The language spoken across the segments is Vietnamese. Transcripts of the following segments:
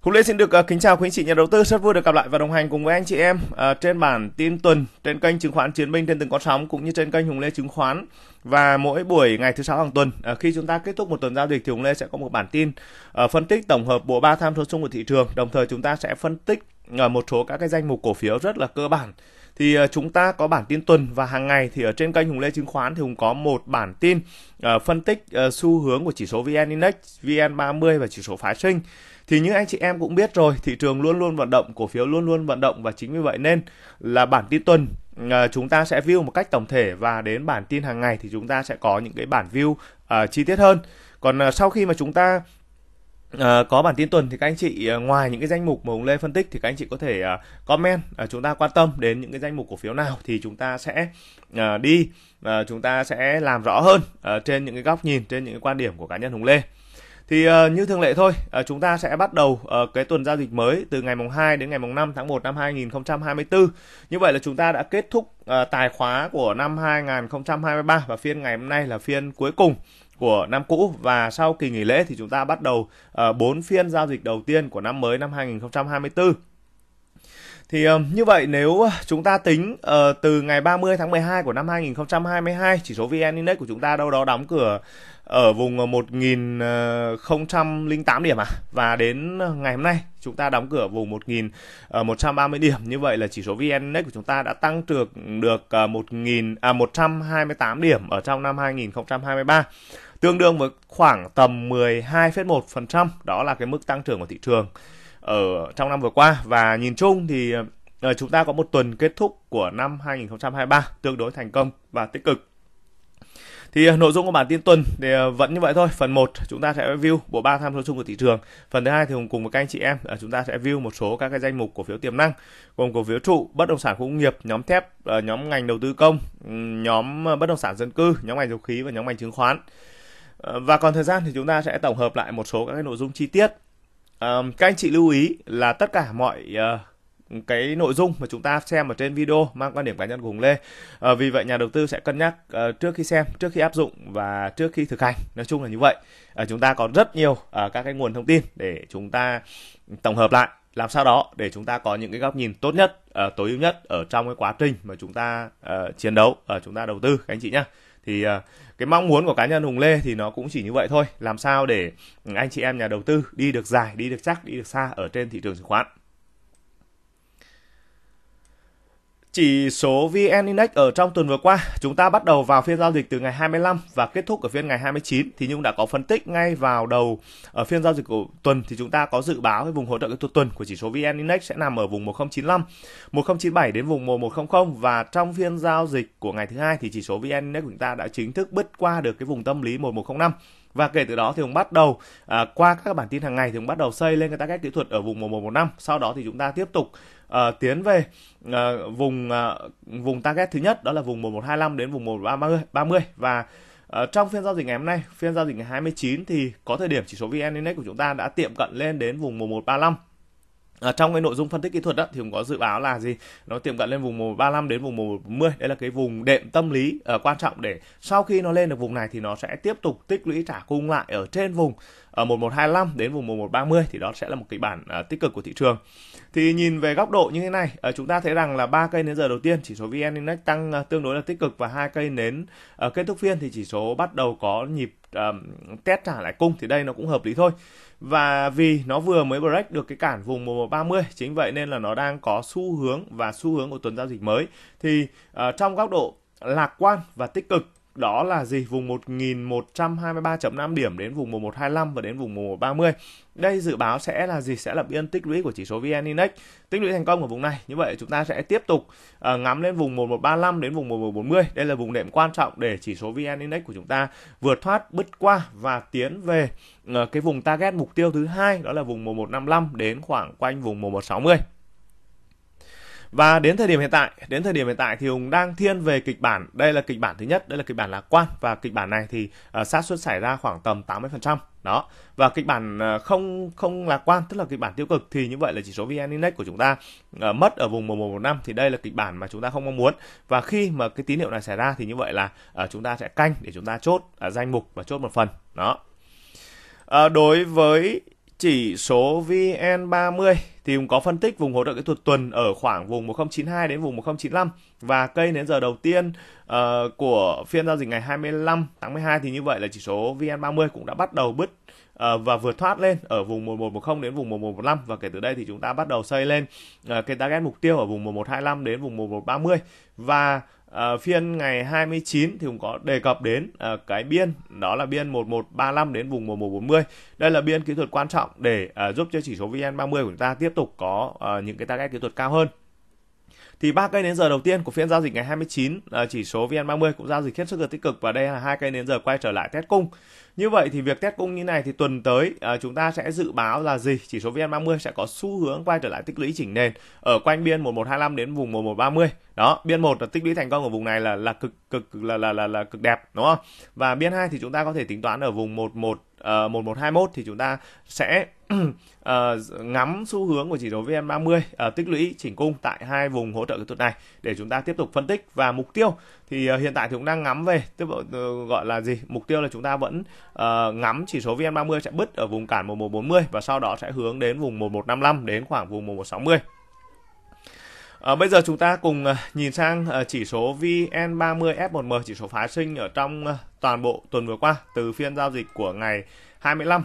Hùng Lê xin được uh, kính chào quý anh chị nhà đầu tư, rất vui được gặp lại và đồng hành cùng với anh chị em uh, trên bản tin tuần trên kênh chứng khoán Chiến binh trên từng con sóng cũng như trên kênh Hùng Lê chứng khoán. Và mỗi buổi ngày thứ sáu hàng tuần, uh, khi chúng ta kết thúc một tuần giao dịch thì Hùng Lê sẽ có một bản tin uh, phân tích tổng hợp bộ ba tham số chung của thị trường, đồng thời chúng ta sẽ phân tích uh, một số các cái danh mục cổ phiếu rất là cơ bản. Thì chúng ta có bản tin tuần và hàng ngày thì ở trên kênh Hùng Lê Chứng khoán thì Hùng có một bản tin uh, phân tích uh, xu hướng của chỉ số VN Index, VN30 và chỉ số phái sinh thì như anh chị em cũng biết rồi thị trường luôn luôn vận động cổ phiếu luôn luôn vận động và chính vì vậy nên là bản tin tuần à, chúng ta sẽ view một cách tổng thể và đến bản tin hàng ngày thì chúng ta sẽ có những cái bản view uh, chi tiết hơn còn uh, sau khi mà chúng ta Uh, có bản tin tuần thì các anh chị uh, ngoài những cái danh mục mà Hùng Lê phân tích thì các anh chị có thể uh, comment uh, chúng ta quan tâm đến những cái danh mục cổ phiếu nào thì chúng ta sẽ uh, đi uh, chúng ta sẽ làm rõ hơn uh, trên những cái góc nhìn trên những cái quan điểm của cá nhân Hùng Lê. Thì uh, như thường lệ thôi, uh, chúng ta sẽ bắt đầu uh, cái tuần giao dịch mới từ ngày mùng 2 đến ngày mùng 5 tháng 1 năm 2024. Như vậy là chúng ta đã kết thúc uh, tài khóa của năm 2023 và phiên ngày hôm nay là phiên cuối cùng của năm cũ và sau kỳ nghỉ lễ thì chúng ta bắt đầu uh, 4 phiên giao dịch đầu tiên của năm mới năm 2024. Thì uh, như vậy nếu chúng ta tính uh, từ ngày 30 tháng 12 của năm 2022 chỉ số VN Index của chúng ta đâu đó đóng cửa ở vùng ờ, 1008 ờ, điểm à? Và đến ờ, ngày hôm nay chúng ta đóng cửa vùng 1130 điểm. Như vậy là chỉ số VN Index của chúng ta đã tăng được được 1000 à 128 điểm ở trong năm 2023 tương đương với khoảng tầm 12,1% đó là cái mức tăng trưởng của thị trường ở trong năm vừa qua. Và nhìn chung thì chúng ta có một tuần kết thúc của năm 2023 tương đối thành công và tích cực. Thì ờ, nội dung của bản tin tuần thì ờ, vẫn như vậy thôi. Phần 1 chúng ta sẽ view bộ ba tham số chung của thị trường. Phần thứ hai thì cùng với các anh chị em ờ, chúng ta sẽ view một số các cái danh mục cổ phiếu tiềm năng gồm cổ phiếu trụ, bất động sản khu công nghiệp, nhóm thép, nhóm ngành đầu tư công, ừ, nhóm bất động sản dân cư, nhóm ngành dầu khí và nhóm ngành chứng khoán. Và còn thời gian thì chúng ta sẽ tổng hợp lại một số các cái nội dung chi tiết các anh chị lưu ý là tất cả mọi cái nội dung mà chúng ta xem ở trên video mang quan điểm cá nhân của Hùng Lê. À, vì vậy nhà đầu tư sẽ cân nhắc uh, trước khi xem, trước khi áp dụng và trước khi thực hành. Nói chung là như vậy. À, chúng ta có rất nhiều uh, các cái nguồn thông tin để chúng ta tổng hợp lại làm sao đó để chúng ta có những cái góc nhìn tốt nhất, uh, tối ưu nhất ở trong cái quá trình mà chúng ta uh, chiến đấu, ở uh, chúng ta đầu tư các anh chị nhé thì uh, cái mong muốn của cá nhân Hùng Lê thì nó cũng chỉ như vậy thôi làm sao để anh chị em nhà đầu tư đi được dài đi được chắc đi được xa ở trên thị trường chứng khoán Chỉ số VN Index ở trong tuần vừa qua, chúng ta bắt đầu vào phiên giao dịch từ ngày 25 và kết thúc ở phiên ngày 29 thì Nhung đã có phân tích ngay vào đầu ở phiên giao dịch của tuần. Thì chúng ta có dự báo cái vùng hỗ trợ cái tuần của chỉ số VN Index sẽ nằm ở vùng 1095, 1097 đến vùng 1100 và trong phiên giao dịch của ngày thứ hai thì chỉ số VN Index của chúng ta đã chính thức bứt qua được cái vùng tâm lý 1105 và kể từ đó thì cũng bắt đầu à, qua các bản tin hàng ngày thì cũng bắt đầu xây lên cái target kỹ thuật ở vùng 1115 sau đó thì chúng ta tiếp tục uh, tiến về uh, vùng uh, vùng target thứ nhất đó là vùng 1125 đến vùng 1130 30 và uh, trong phiên giao dịch ngày hôm nay phiên giao dịch ngày 29 thì có thời điểm chỉ số VN Index của chúng ta đã tiệm cận lên đến vùng 1135 À, trong cái nội dung phân tích kỹ thuật đó, thì cũng có dự báo là gì? Nó tiệm cận lên vùng 135 đến vùng 140 đây là cái vùng đệm tâm lý uh, quan trọng để sau khi nó lên được vùng này thì nó sẽ tiếp tục tích lũy trả cung lại ở trên vùng. Ờ, ở 1125 đến vùng 1130 thì đó sẽ là một kịch bản uh, tích cực của thị trường. Thì nhìn về góc độ như thế này uh, chúng ta thấy rằng là ba cây nến giờ đầu tiên chỉ số vn index tăng uh, tương đối là tích cực và hai cây nến uh, kết thúc phiên thì chỉ số bắt đầu có nhịp um, test trả lại cung thì đây nó cũng hợp lý thôi. Và vì nó vừa mới break được cái cản vùng 1130 chính vậy nên là nó đang có xu hướng và xu hướng của tuần giao dịch mới. Thì uh, trong góc độ lạc quan và tích cực đó là gì? Vùng 1123.5 điểm đến vùng 1125 và đến vùng 1130 đây dự báo sẽ là gì? Sẽ là biên tích lũy của chỉ số VN Index. Tích lũy thành công ở vùng này. Như vậy chúng ta sẽ tiếp tục uh, ngắm lên vùng 1135 đến vùng 1140 đây là vùng đệm quan trọng để chỉ số VN Index của chúng ta vượt thoát bứt qua và tiến về uh, cái vùng target mục tiêu thứ hai đó là vùng 1155 đến khoảng quanh vùng 1160 và đến thời điểm hiện tại, đến thời điểm hiện tại thì Hùng đang thiên về kịch bản. Đây là kịch bản thứ nhất, đây là kịch bản lạc quan và kịch bản này thì uh, xác suất xảy ra khoảng tầm 80%. Đó. Và kịch bản uh, không không lạc quan tức là kịch bản tiêu cực thì như vậy là chỉ số VN Index của chúng ta uh, mất ở vùng 1115 thì đây là kịch bản mà chúng ta không mong muốn. Và khi mà cái tín hiệu này xảy ra thì như vậy là uh, chúng ta sẽ canh để chúng ta chốt uh, danh mục và chốt một phần. Đó. Uh, đối với chỉ số VN30 thì cũng có phân tích vùng hỗ trợ kỹ thuật tuần ở khoảng vùng 1092 đến vùng 1095 và cây đến giờ đầu tiên uh, của phiên giao dịch ngày 25 tháng 12 thì như vậy là chỉ số VN30 cũng đã bắt đầu bứt uh, ờ, và vượt thoát lên ở vùng 1110 đến vùng 1115 và kể từ đây thì chúng ta bắt đầu xây lên uh, cái target mục tiêu ở vùng 1125 đến vùng 1130 và à, phiên ngày 29 thì cũng có đề cập đến à, cái biên đó là biên 1135 đến vùng 1140. Đây là biên kỹ thuật quan trọng để à, giúp cho chỉ số VN30 của chúng ta tiếp tục có à, những cái target kỹ thuật cao hơn. Thì ba cây đến giờ đầu tiên của phiên giao dịch ngày 29 à, chỉ số VN30 cũng giao dịch hết sức là tích cực và đây là hai cây đến giờ quay trở lại test cung. Như vậy thì việc test cung như này thì tuần tới à, chúng ta sẽ dự báo là gì? Chỉ số VN30 sẽ có xu hướng quay trở lại tích lũy chỉnh nền ở quanh biên 1125 đến vùng 1130. Đó, biên 1 là tích lũy thành công ở vùng này là là cực cực là là là là cực đẹp đúng không? Và biên 2 thì chúng ta có thể tính toán ở vùng 11 Ờ, uh, 1121 thì chúng ta sẽ uh, ngắm xu hướng của chỉ số VN30 uh, ờ, tích lũy chỉnh cung tại hai vùng hỗ trợ kỹ thuật này để chúng ta tiếp tục phân tích. Và mục tiêu thì uh, hiện tại thì cũng đang ngắm về tức uh, gọi là gì? Mục tiêu là chúng ta vẫn uh, ngắm chỉ số VN30 sẽ bứt ở vùng cản 1140 và sau đó sẽ hướng đến vùng 1155 đến khoảng vùng 1160 À, bây giờ chúng ta cùng ờ, nhìn sang ờ, chỉ số VN30 F1M chỉ số phái sinh ở trong toàn bộ tuần vừa qua từ phiên giao dịch của ngày 25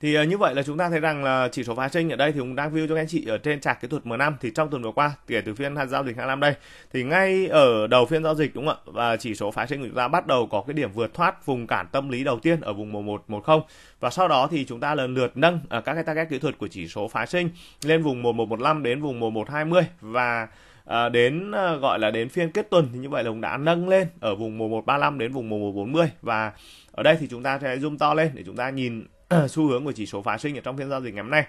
thì ờ, như vậy là chúng ta thấy rằng là chỉ số phái sinh ở đây thì cũng đang view cho các anh chị ở trên chart kỹ thuật M5 thì trong tuần vừa qua kể từ phiên giao dịch 25 đây thì ngay ở đầu phiên giao dịch đúng không ạ? Và chỉ số phái sinh của chúng ta bắt đầu có cái điểm vượt thoát vùng cản tâm lý đầu tiên ở vùng 1110 và sau đó thì chúng ta lần lượt nâng ở các cái target kỹ thuật của chỉ số phái sinh lên vùng 1115 đến vùng 1120 và à, đến à, gọi là đến phiên kết tuần thì như vậy là cũng đã nâng lên ở vùng 1135 đến vùng 1140 và ở đây thì chúng ta sẽ zoom to lên để chúng ta nhìn xu hướng của chỉ số phá sinh ở trong phiên giao dịch ngày hôm nay.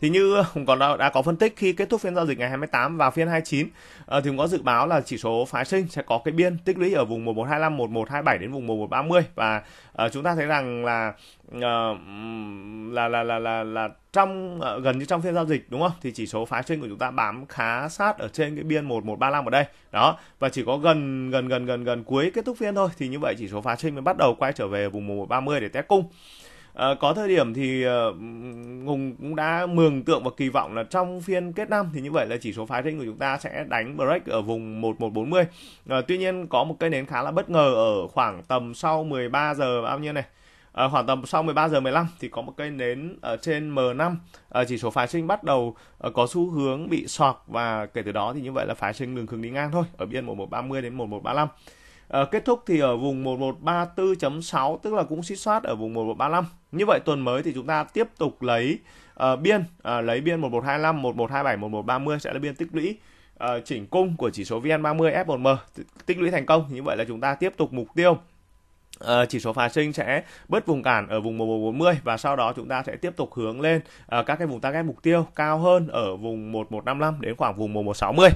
Thì như cũng còn đã, đã có phân tích khi kết thúc phiên giao dịch ngày 28 và phiên 29 uh, ờ, thì cũng có dự báo là chỉ số phái sinh sẽ có cái biên tích lũy ở vùng 1125 1127 đến vùng 1130 và uh, chúng ta thấy rằng là uh, là, là là là là trong uh, gần như trong phiên giao dịch đúng không? Thì chỉ số phái sinh của chúng ta bám khá sát ở trên cái biên 1135 ở đây. Đó và chỉ có gần gần gần gần gần cuối kết thúc phiên thôi. Thì như vậy chỉ số phái sinh mới bắt đầu quay trở về vùng 1130 để test cung. À, có thời điểm thì uh, Hùng cũng đã mường tượng và kỳ vọng là trong phiên kết năm thì như vậy là chỉ số phái sinh của chúng ta sẽ đánh break ở vùng 1140. À, ờ, tuy nhiên có một cây nến khá là bất ngờ ở khoảng tầm sau 13 giờ bao nhiêu này. À, khoảng tầm sau 13 giờ 15 thì có một cây nến ở trên M5 à, chỉ số phái sinh bắt đầu à, có xu hướng bị sọt và kể từ đó thì như vậy là phái sinh đường hướng đi ngang thôi ở biên 1130 đến 1135 À, kết thúc thì ở vùng 1134.6 tức là cũng xích soát ở vùng 1135. Như vậy tuần mới thì chúng ta tiếp tục lấy uh, biên uh, lấy biên 1125, 1127, 1130 sẽ là biên tích lũy uh, chỉnh cung của chỉ số VN30 F1M tích lũy thành công. Như vậy là chúng ta tiếp tục mục tiêu Uh, chỉ số phá sinh sẽ bớt vùng cản ở vùng 1140 và sau đó chúng ta sẽ tiếp tục hướng lên uh, các cái vùng target mục tiêu cao hơn ở vùng 1155 đến khoảng vùng 1160.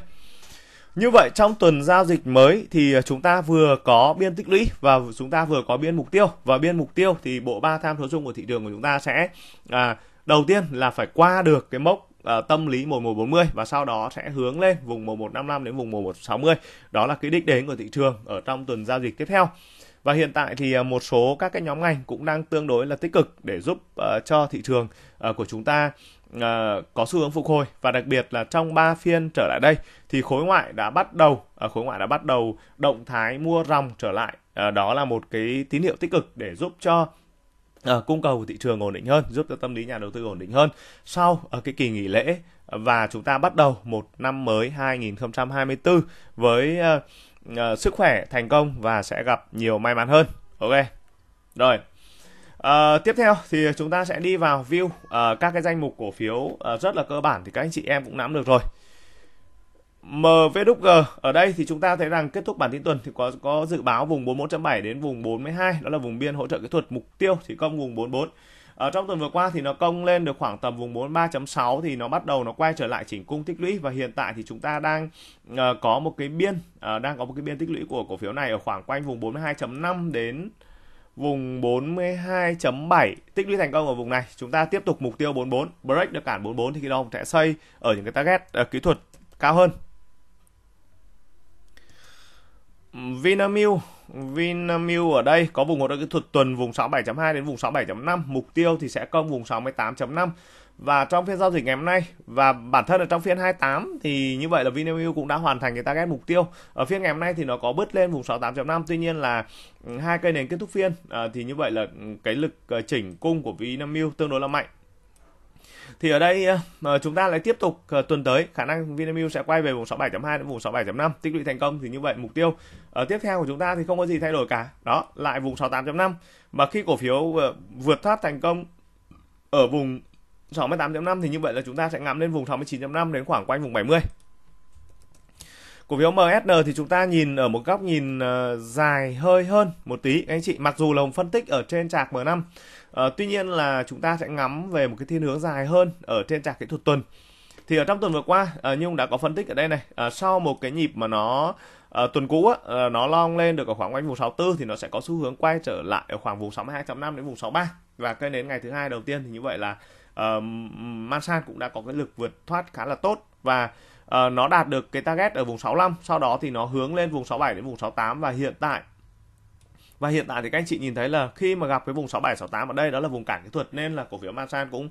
Như vậy trong tuần giao dịch mới thì chúng ta vừa có biên tích lũy và chúng ta vừa có biên mục tiêu và biên mục tiêu thì bộ ba tham số chung của thị trường của chúng ta sẽ à, đầu tiên là phải qua được cái mốc à, tâm lý 1140 và sau đó sẽ hướng lên vùng 1155 đến vùng 1160. Đó là cái đích đến của thị trường ở trong tuần giao dịch tiếp theo. Và hiện tại thì à, một số các cái nhóm ngành cũng đang tương đối là tích cực để giúp uh, cho thị trường uh, của chúng ta uh, có xu hướng phục hồi. Và đặc biệt là trong 3 phiên trở lại đây thì khối ngoại đã bắt đầu uh, khối ngoại đã bắt đầu động thái mua ròng trở lại. Uh, đó là một cái tín hiệu tích cực để giúp cho uh, cung cầu của thị trường ổn định hơn, giúp cho tâm lý nhà đầu tư ổn định hơn. Sau uh, cái kỳ nghỉ lễ và chúng ta bắt đầu một năm mới 2024 với uh, uh, sức khỏe thành công và sẽ gặp nhiều may mắn hơn. Ok. Rồi. À, tiếp theo thì chúng ta sẽ đi vào view à, các cái danh mục cổ phiếu à, rất là cơ bản thì các anh chị em cũng nắm được rồi. MVG ở đây thì chúng ta thấy rằng kết thúc bản tin tuần thì có có dự báo vùng 41.7 đến vùng 42 đó là vùng biên hỗ trợ kỹ thuật mục tiêu thì công vùng 44 ở trong tuần vừa qua thì nó công lên được khoảng tầm vùng 43.6 thì nó bắt đầu nó quay trở lại chỉnh cung tích lũy và hiện tại thì chúng ta đang uh, có một cái biên uh, đang có một cái biên tích lũy của cổ phiếu này ở khoảng quanh vùng 42.5 đến vùng 42.7 tích lũy thành công ở vùng này. Chúng ta tiếp tục mục tiêu 44 break được cản 44 thì khi đó sẽ xây ở những cái target uh, kỹ thuật cao hơn. Vinamilk. Vinamilk ở đây có vùng hỗ trợ kỹ thuật tuần vùng 67.2 đến vùng 67.5, mục tiêu thì sẽ công vùng 68.5 và trong phiên giao dịch ngày hôm nay và bản thân ở trong phiên 28 thì như vậy là Vinamilk cũng đã hoàn thành cái target mục tiêu. Ở phiên ngày hôm nay thì nó có bứt lên vùng 68.5 tuy nhiên là ừ, hai cây nền kết thúc phiên à, thì như vậy là ừ, cái lực ờ, chỉnh cung của Vinamilk tương đối là mạnh. Thì ở đây ờ, chúng ta lại tiếp tục tuần tới khả năng Vinamilk sẽ quay về vùng 67.2 đến vùng 67.5 tích lũy thành công thì như vậy mục tiêu. Ở tiếp theo của chúng ta thì không có gì thay đổi cả. Đó lại vùng 68.5 mà khi cổ phiếu vượt thoát thành công ở vùng 68.5 thì như vậy là chúng ta sẽ ngắm lên vùng 69.5 đến khoảng quanh vùng 70 cổ phiếu MSN thì chúng ta nhìn ở một góc nhìn ờ, dài hơi hơn một tí anh chị. Mặc dù là phân tích ở trên chạc M5 À, tuy nhiên là chúng ta sẽ ngắm về một cái thiên hướng dài hơn ở trên chạc kỹ thuật tuần. Thì ở trong tuần vừa qua ờ, à, Nhung đã có phân tích ở đây này à, sau một cái nhịp mà nó à, tuần cũ á, à, nó long lên được ở khoảng quanh vùng 64 thì nó sẽ có xu hướng quay trở lại ở khoảng vùng 62.5 đến vùng 63 và cây đến ngày thứ hai đầu tiên thì như vậy là uh, Mansan cũng đã có cái lực vượt thoát khá là tốt và uh, nó đạt được cái target ở vùng 65 sau đó thì nó hướng lên vùng 67 đến vùng 68 và hiện tại và hiện tại thì các anh chị nhìn thấy là khi mà gặp cái vùng 67 68 ở đây đó là vùng cản kỹ thuật nên là cổ phiếu Mansan cũng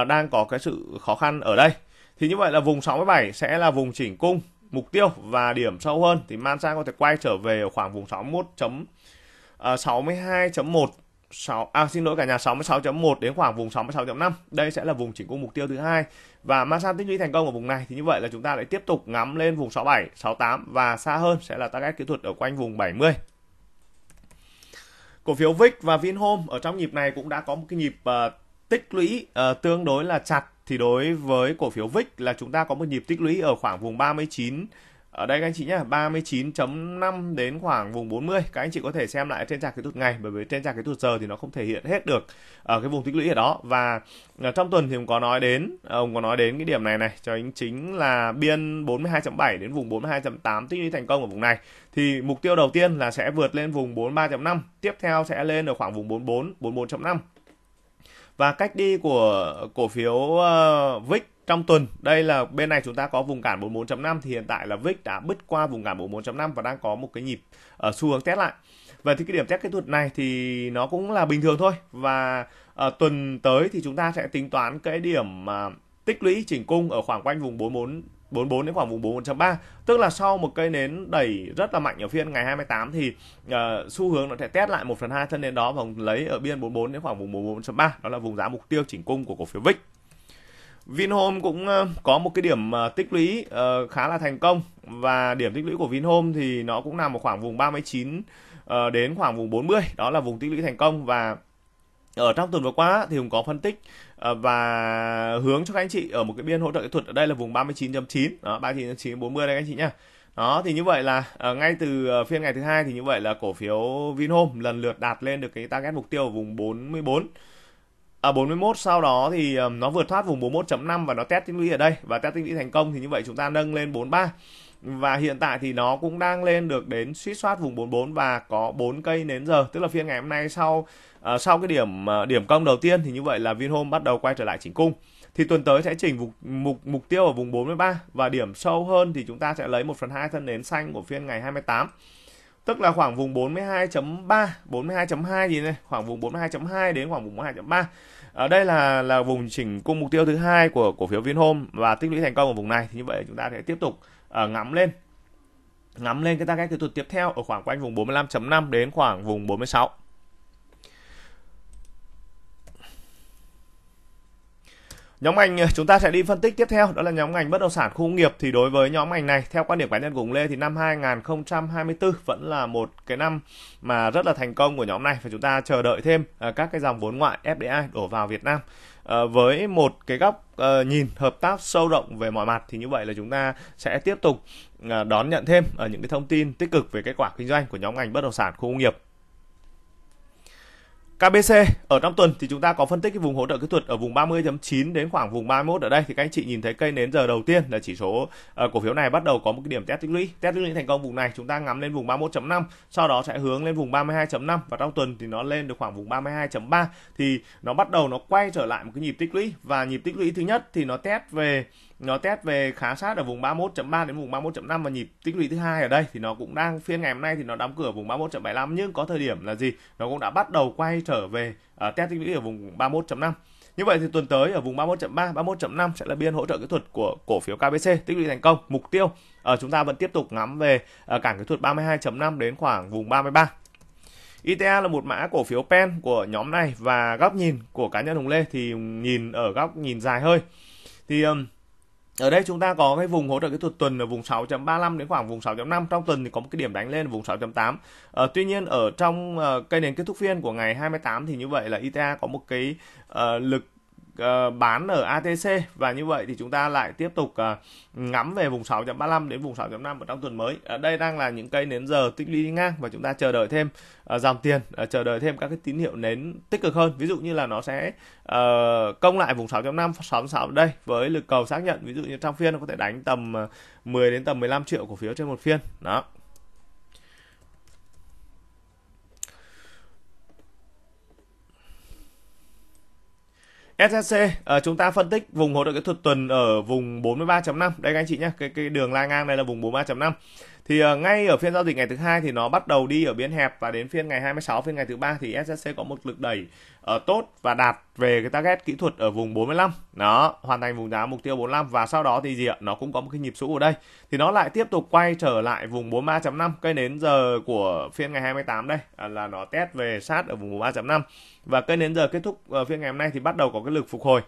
uh, đang có cái sự khó khăn ở đây. Thì như vậy là vùng 67 sẽ là vùng chỉnh cung mục tiêu và điểm sâu hơn thì Mansan có thể quay trở về ở khoảng vùng 61 chấm ờ, uh, 62.1 6 à xin lỗi cả nhà 66.1 đến khoảng vùng 66.5. Đây sẽ là vùng chỉnh cung mục tiêu thứ hai và Masan tích lũy thành công ở vùng này thì như vậy là chúng ta lại tiếp tục ngắm lên vùng 67, 68 và xa hơn sẽ là target kỹ thuật ở quanh vùng 70. Cổ phiếu VIX và Vinhome ở trong nhịp này cũng đã có một cái nhịp uh, tích lũy uh, tương đối là chặt thì đối với cổ phiếu VIX là chúng ta có một nhịp tích lũy ở khoảng vùng 39 ở đây các anh chị nhé 39.5 đến khoảng vùng 40 các anh chị có thể xem lại trên chart kỹ thuật ngày bởi vì trên chart kỹ thuật giờ thì nó không thể hiện hết được ở cái vùng tích lũy ở đó. Và ờ, trong tuần thì ông có nói đến ờ, ông có nói đến cái điểm này này cho anh chính là biên 42.7 đến vùng 42.8 tích lũy thành công ở vùng này. Thì mục tiêu đầu tiên là sẽ vượt lên vùng 43.5 tiếp theo sẽ lên ở khoảng vùng 44 44.5 và cách đi của cổ phiếu uh, VIX trong tuần đây là bên này chúng ta có vùng cản 44.5 thì hiện tại là VIX đã bứt qua vùng cản 44.5 và đang có một cái nhịp ở xu hướng test lại. Và thì cái điểm test kỹ thuật này thì nó cũng là bình thường thôi và uh, tuần tới thì chúng ta sẽ tính toán cái điểm mà tích lũy chỉnh cung ở khoảng quanh vùng 44 44 đến khoảng vùng 44.3 tức là sau một cây nến đẩy rất là mạnh ở phiên ngày 28 thì uh, xu hướng nó sẽ test lại 1 phần 2 thân nến đó và lấy ở biên 44 đến khoảng vùng 44.3 đó là vùng giá mục tiêu chỉnh cung của cổ phiếu VIX Vinhome cũng ờ, có một cái điểm ờ, tích lũy ờ, khá là thành công. Và điểm tích lũy của Vinhome thì nó cũng nằm ở khoảng vùng 39 đến khoảng vùng 40 đó là vùng tích lũy thành công. Và ở trong tuần vừa qua thì cũng có phân tích và hướng cho các anh chị ở một cái biên hỗ trợ kỹ thuật ở đây là vùng 39.9 đó 39.9 40 đây các anh chị nhá. Đó thì như vậy là uh, ngay từ uh, phiên ngày thứ hai thì như vậy là cổ phiếu Vinhome lần lượt đạt lên được cái target mục tiêu ở vùng 44 À, ở 41 sau đó thì nó vượt thoát vùng 41.5 và nó test tích lũy ở đây. Và test tích lũy thành công thì như vậy chúng ta nâng lên 43 và hiện tại thì nó cũng đang lên được đến suýt soát vùng 44 và có 4 cây nến giờ. Tức là phiên ngày hôm nay sau uh, sau cái điểm uh, điểm công đầu tiên thì như vậy là Vinhome bắt đầu quay trở lại chỉnh cung. Thì tuần tới sẽ chỉnh mục mục mục tiêu ở vùng 43 và điểm sâu hơn thì chúng ta sẽ lấy 1 phần 2 thân nến xanh của phiên ngày 28 tức là khoảng vùng 42.3 42.2 gì này khoảng vùng 42.2 đến khoảng vùng 42.3 ở đây là là vùng chỉnh cung mục tiêu thứ hai của cổ phiếu Vinhome và tích lũy thành công ở vùng này. Thì như vậy chúng ta sẽ tiếp tục uh, ngắm lên. Ngắm lên cái target kỹ thuật tiếp theo ở khoảng quanh vùng 45.5 đến khoảng vùng 46 Nhóm ngành ờ, chúng ta sẽ đi phân tích tiếp theo. Đó là nhóm ngành bất động sản khu công nghiệp. Thì đối với nhóm ngành này, theo quan điểm cá nhân của Lê, thì năm 2024 vẫn là một cái năm mà rất là thành công của nhóm này. Và chúng ta chờ đợi thêm ờ, các cái dòng vốn ngoại FDI đổ vào Việt Nam. Ờ, với một cái góc nhìn hợp tác sâu rộng về mọi mặt, thì như vậy là chúng ta sẽ tiếp tục đón nhận thêm ở những cái thông tin tích cực về kết quả kinh doanh của nhóm ngành bất động sản khu công nghiệp. KBC ở trong tuần thì chúng ta có phân tích cái vùng hỗ trợ kỹ thuật ở vùng 30.9 đến khoảng vùng 31 ở đây. Thì các anh chị nhìn thấy cây nến giờ đầu tiên là chỉ số uh, cổ phiếu này bắt đầu có một cái điểm test tích lũy. Test tích lũy thành công vùng này chúng ta ngắm lên vùng 31.5 sau đó sẽ hướng lên vùng 32.5 và trong tuần thì nó lên được khoảng vùng 32.3 thì nó bắt đầu nó quay trở lại một cái nhịp tích lũy. Và nhịp tích lũy thứ nhất thì nó test về nó test về khá sát ở vùng 31.3 đến vùng 31.5 và nhịp tích lũy thứ hai ở đây thì nó cũng đang phiên ngày hôm nay thì nó đóng cửa ở vùng 31.75 nhưng có thời điểm là gì nó cũng đã bắt đầu quay trở về uh, test tích lũy ở vùng 31.5 như vậy thì tuần tới ở vùng 31.3, 31.5 sẽ là biên hỗ trợ kỹ thuật của cổ phiếu KBC tích lũy thành công. Mục tiêu ở uh, chúng ta vẫn tiếp tục ngắm về ờ, uh, cản kỹ thuật 32.5 đến khoảng vùng 33. ITA là một mã cổ phiếu pen của nhóm này và góc nhìn của cá nhân Hùng Lê thì nhìn ở góc nhìn dài hơi. Thì um, ở đây chúng ta có cái vùng hỗ trợ kỹ thuật tuần ở vùng 6.35 đến khoảng vùng 6.5 trong tuần thì có một cái điểm đánh lên vùng 6.8 à, ờ, tuy nhiên ở trong uh, cây nền kết thúc phiên của ngày 28 thì như vậy là ITA có một cái uh, lực uh, bán ở ATC và như vậy thì chúng ta lại tiếp tục uh, ngắm về vùng 6.35 đến vùng 6.5 ở trong tuần mới. Ở đây đang là những cây nến giờ tích lũy ngang và chúng ta chờ đợi thêm uh, dòng tiền, uh, chờ đợi thêm các cái tín hiệu nến tích cực hơn. Ví dụ như là nó sẽ uh, công lại vùng 6.5, 6.6 đây với lực cầu xác nhận. Ví dụ như trong phiên nó có thể đánh tầm 10 đến tầm 15 triệu cổ phiếu trên một phiên. Đó. SSC uh, ờ, chúng ta phân tích vùng hỗ trợ kỹ thuật tuần ở vùng 43.5 đây các anh chị nhé cái cái đường la ngang này là vùng 43.5 thì uh, ngay ở phiên giao dịch ngày thứ hai thì nó bắt đầu đi ở biên hẹp và đến phiên ngày 26 phiên ngày thứ ba thì SSC có một lực đẩy uh, tốt và đạt về cái target kỹ thuật ở vùng 45 nó hoàn thành vùng giá mục tiêu 45 và sau đó thì gì ạ? Nó cũng có một cái nhịp rũ ở đây. Thì nó lại tiếp tục quay trở lại vùng 43.5 cây nến giờ của phiên ngày 28 đây à, là nó test về sát ở vùng 43.5 và cây nến giờ kết thúc uh, phiên ngày hôm nay thì bắt đầu có cái lực phục hồi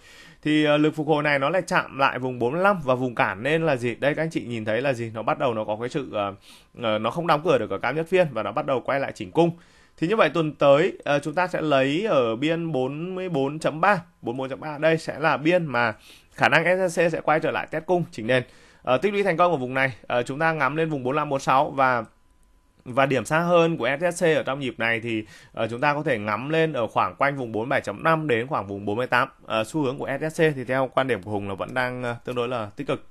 thì ờ, lực phục hồi này nó lại chạm lại vùng 45 và vùng cản nên là gì? Đây các anh chị nhìn thấy là gì? Nó bắt đầu nó có cái sự uh, uh, nó không đóng cửa được ở cao nhất phiên và nó bắt đầu quay lại chỉnh cung. Thì như vậy tuần tới uh, chúng ta sẽ lấy ở biên 44.3 44.3 đây sẽ là biên mà khả năng SSC sẽ quay trở lại test cung chỉnh nền. Uh, tích lũy thành công ở vùng này uh, chúng ta ngắm lên vùng 45 46 và và điểm xa hơn của SSC ở trong nhịp này thì uh, chúng ta có thể ngắm lên ở khoảng quanh vùng 47.5 đến khoảng vùng 48. Uh, ờ, xu hướng của SSC thì theo quan điểm của Hùng là vẫn đang uh, tương đối là tích cực.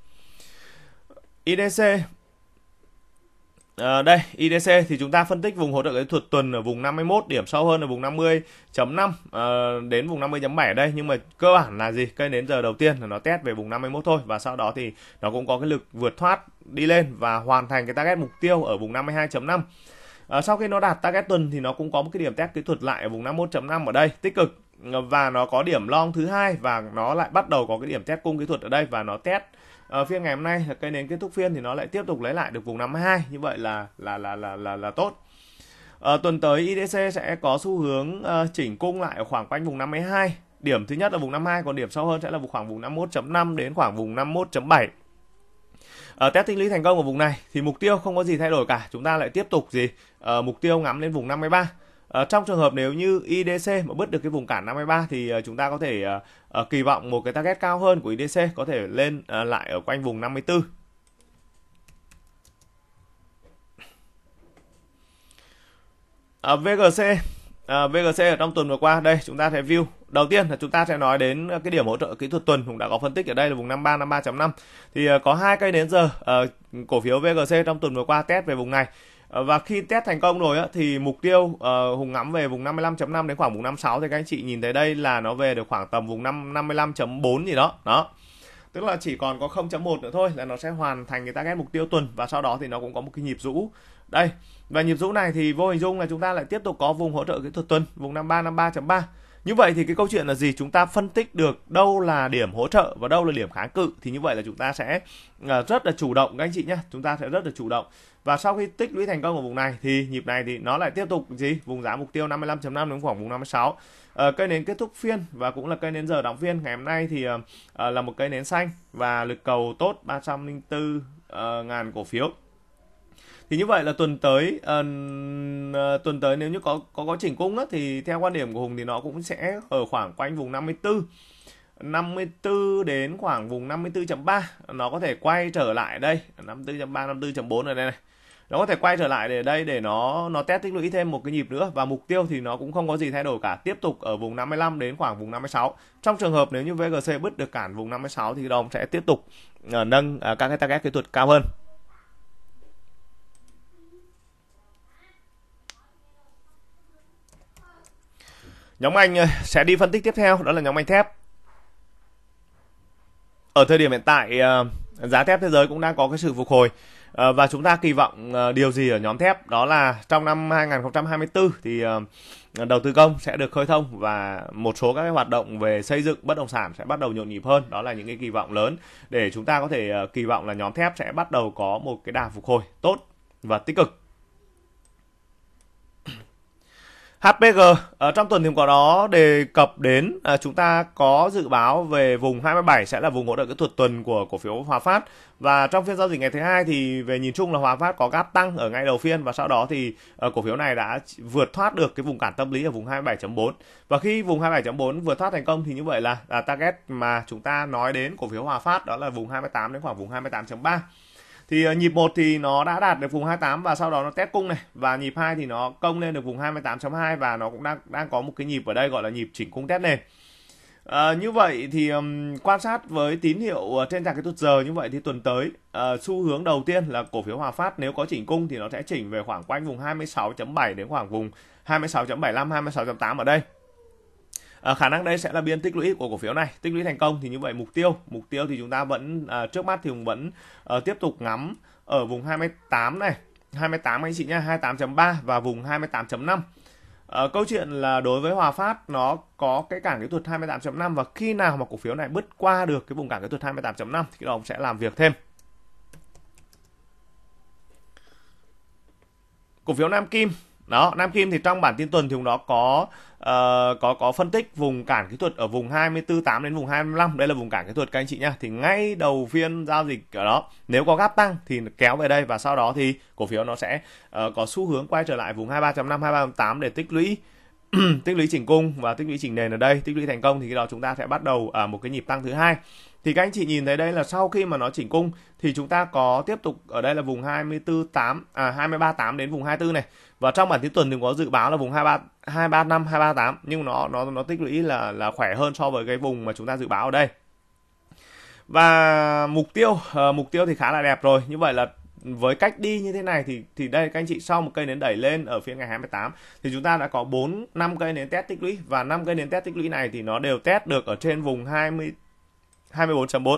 IDC À, đây IDC thì chúng ta phân tích vùng hỗ trợ kỹ thuật tuần ở vùng 51 điểm sâu hơn ở vùng 50.5 à, ờ, đến vùng 50.7 ở đây. Nhưng mà cơ bản là gì? Cây đến giờ đầu tiên là nó test về vùng 51 thôi và sau đó thì nó cũng có cái lực vượt thoát đi lên và hoàn thành cái target mục tiêu ở vùng 52.5 à, ờ, sau khi nó đạt target tuần thì nó cũng có một cái điểm test kỹ thuật lại ở vùng 51.5 ở đây tích cực. Và nó có điểm long thứ hai và nó lại bắt đầu có cái điểm test cung kỹ thuật ở đây và nó test uh, phiên ngày hôm nay là cây nến kết thúc phiên thì nó lại tiếp tục lấy lại được vùng 52 như vậy là là là là là là tốt. À, tuần tới IDC sẽ có xu hướng uh, chỉnh cung lại ở khoảng quanh vùng 52 điểm thứ nhất là vùng 52 còn điểm sâu hơn sẽ là khoảng vùng 51.5 đến khoảng vùng 51.7 ở test tinh lý thành công ở vùng này thì mục tiêu không có gì thay đổi cả. Chúng ta lại tiếp tục gì? Uh, mục tiêu ngắm lên vùng 53 À, trong trường hợp nếu như IDC mà bứt được cái vùng cản 53 thì uh, chúng ta có thể uh, uh, kỳ vọng một cái target cao hơn của IDC có thể lên uh, lại ở quanh vùng 54. À, VGC à, VGC ở trong tuần vừa qua đây chúng ta sẽ view. Đầu tiên là chúng ta sẽ nói đến cái điểm hỗ trợ kỹ thuật tuần cũng đã có phân tích ở đây là vùng 53 53.5 thì uh, có hai cây đến giờ uh, cổ phiếu VGC trong tuần vừa qua test về vùng này. Ờ, và khi test thành công rồi á, thì mục tiêu uh, Hùng ngắm về vùng 55.5 đến khoảng vùng 56 thì các anh chị nhìn thấy đây là nó về được khoảng tầm vùng 5 55.4 gì đó. Đó. Tức là chỉ còn có 0.1 nữa thôi là nó sẽ hoàn thành cái target mục tiêu tuần và sau đó thì nó cũng có một cái nhịp rũ. Đây. Và nhịp rũ này thì vô hình dung là chúng ta lại tiếp tục có vùng hỗ trợ kỹ thuật tuần, vùng 53 53.3. Như vậy thì cái câu chuyện là gì? Chúng ta phân tích được đâu là điểm hỗ trợ và đâu là điểm kháng cự thì như vậy là chúng ta sẽ ờ, rất là chủ động các anh chị nhé. Chúng ta sẽ rất là chủ động và sau khi tích lũy thành công ở vùng này thì nhịp này thì nó lại tiếp tục gì? Vùng giá mục tiêu 55.5 đến khoảng vùng 56 à, ờ, cây nến kết thúc phiên và cũng là cây nến giờ đóng phiên. Ngày hôm nay thì uh, là một cây nến xanh và lực cầu tốt 304 uh, ngàn cổ phiếu. Thì như vậy là tuần tới uh, tuần tới nếu như có có có chỉnh cung á, thì theo quan điểm của Hùng thì nó cũng sẽ ở khoảng quanh vùng 54 54 đến khoảng vùng 54.3 nó có thể quay trở lại đây 54.3 54.4 ở đây này nó có thể quay trở lại để đây để nó nó test tích lũy thêm một cái nhịp nữa. Và mục tiêu thì nó cũng không có gì thay đổi cả. Tiếp tục ở vùng 55 đến khoảng vùng 56 trong trường hợp nếu như VGC bứt được cản vùng 56 thì đồng sẽ tiếp tục uh, nâng uh, các cái target kỹ thuật cao hơn. Nhóm anh ờ, sẽ đi phân tích tiếp theo đó là nhóm anh thép. Ở thời điểm hiện tại uh, giá thép thế giới cũng đang có cái sự phục hồi. Ờ, và chúng ta kỳ vọng ờ, điều gì ở nhóm thép? Đó là trong năm 2024 thì ờ, đầu tư công sẽ được khơi thông và một số các cái hoạt động về xây dựng bất động sản sẽ bắt đầu nhộn nhịp hơn. Đó là những cái kỳ vọng lớn để chúng ta có thể kỳ vọng là nhóm thép sẽ bắt đầu có một cái đà phục hồi tốt và tích cực. HPG ở ờ, trong tuần thì có đó đề cập đến à, chúng ta có dự báo về vùng 27 sẽ là vùng hỗ trợ kỹ thuật tuần của cổ phiếu Hòa Phát. Và trong phiên giao dịch ngày thứ hai thì về nhìn chung là Hòa Phát có gáp tăng ở ngay đầu phiên và sau đó thì à, cổ phiếu này đã vượt thoát được cái vùng cản tâm lý ở vùng 27.4 và khi vùng 27.4 vượt thoát thành công thì như vậy là, là target mà chúng ta nói đến cổ phiếu Hòa Phát đó là vùng 28 đến khoảng vùng 28.3 thì uh, nhịp 1 thì nó đã đạt được vùng 28 và sau đó nó test cung này và nhịp 2 thì nó công lên được vùng 28.2 và nó cũng đang đang có một cái nhịp ở đây gọi là nhịp chỉnh cung test nền. À, như vậy thì um, quan sát với tín hiệu ờ, trên dạng kỹ thuật giờ như vậy thì tuần tới uh, xu hướng đầu tiên là cổ phiếu Hòa Phát nếu có chỉnh cung thì nó sẽ chỉnh về khoảng quanh vùng 26.7 đến khoảng vùng 26.75 26.8 ở đây à, khả năng đây sẽ là biên tích lũy của cổ phiếu này. Tích lũy thành công thì như vậy mục tiêu. Mục tiêu thì chúng ta vẫn à, trước mắt thì cũng vẫn à, tiếp tục ngắm ở vùng 28 này. 28 anh chị nhá 28.3 và vùng 28.5 À, ờ, câu chuyện là đối với Hòa Phát nó có cái cản kỹ thuật 28.5 và khi nào mà cổ phiếu này bứt qua được cái vùng cản kỹ thuật 28.5 thì cái đó sẽ làm việc thêm. Cổ phiếu Nam Kim đó Nam Kim thì trong bản tin tuần thì nó có uh, có có phân tích vùng cản kỹ thuật ở vùng 24.8 đến vùng 25 đây là vùng cản kỹ thuật các anh chị nhá. Thì ngay đầu phiên giao dịch ở đó nếu có gap tăng thì kéo về đây và sau đó thì cổ phiếu nó sẽ uh, có xu hướng quay trở lại vùng 23.5 23.8 để tích lũy tích lũy chỉnh cung và tích lũy chỉnh nền ở đây tích lũy thành công thì cái đó chúng ta sẽ bắt đầu ở một cái nhịp tăng thứ hai thì các anh chị nhìn thấy đây là sau khi mà nó chỉnh cung thì chúng ta có tiếp tục ở đây là vùng 24 8 à 23 8 đến vùng 24 này. Và trong bản tin tuần thì có dự báo là vùng 23 235 238 nhưng nó nó nó tích lũy là là khỏe hơn so với cái vùng mà chúng ta dự báo ở đây. Và mục tiêu uh, mục tiêu thì khá là đẹp rồi. Như vậy là với cách đi như thế này thì thì đây các anh chị sau một cây nến đẩy lên ở phía ngày 28 thì chúng ta đã có 4 5 cây nến test tích lũy. Và 5 cây nến test tích lũy này thì nó đều test được ở trên vùng 20 24.4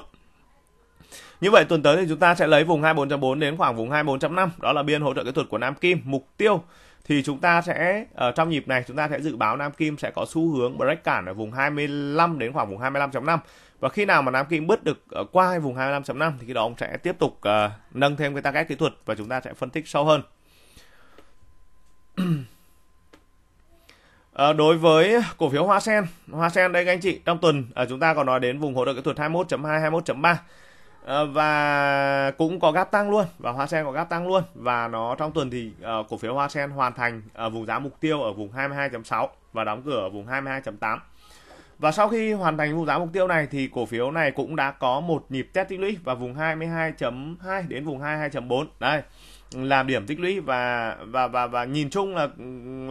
như vậy tuần tới thì chúng ta sẽ lấy vùng 24.4 đến khoảng vùng 24.5 đó là biên hỗ trợ kỹ thuật của Nam Kim. Mục tiêu thì chúng ta sẽ ở trong nhịp này chúng ta sẽ dự báo Nam Kim sẽ có xu hướng break cản ở vùng 25 đến khoảng vùng 25.5 và khi nào mà Nam Kim bứt được qua vùng 25.5 thì khi đó ông sẽ tiếp tục uh, nâng thêm cái target kỹ thuật và chúng ta sẽ phân tích sâu hơn. À, đối với cổ phiếu Hoa Sen, Hoa Sen đây các anh chị, trong tuần à, chúng ta còn nói đến vùng hỗ trợ kỹ thuật 21.2, 21.3 à, và cũng có gáp tăng luôn và Hoa Sen có gáp tăng luôn và nó trong tuần thì à, cổ phiếu Hoa Sen hoàn thành à, vùng giá mục tiêu ở vùng 22.6 và đóng cửa ở vùng 22.8. Và sau khi hoàn thành vùng giá mục tiêu này thì cổ phiếu này cũng đã có một nhịp test tích lũy vào vùng 22.2 đến vùng 22.4. Đây làm điểm tích lũy và và và và nhìn chung là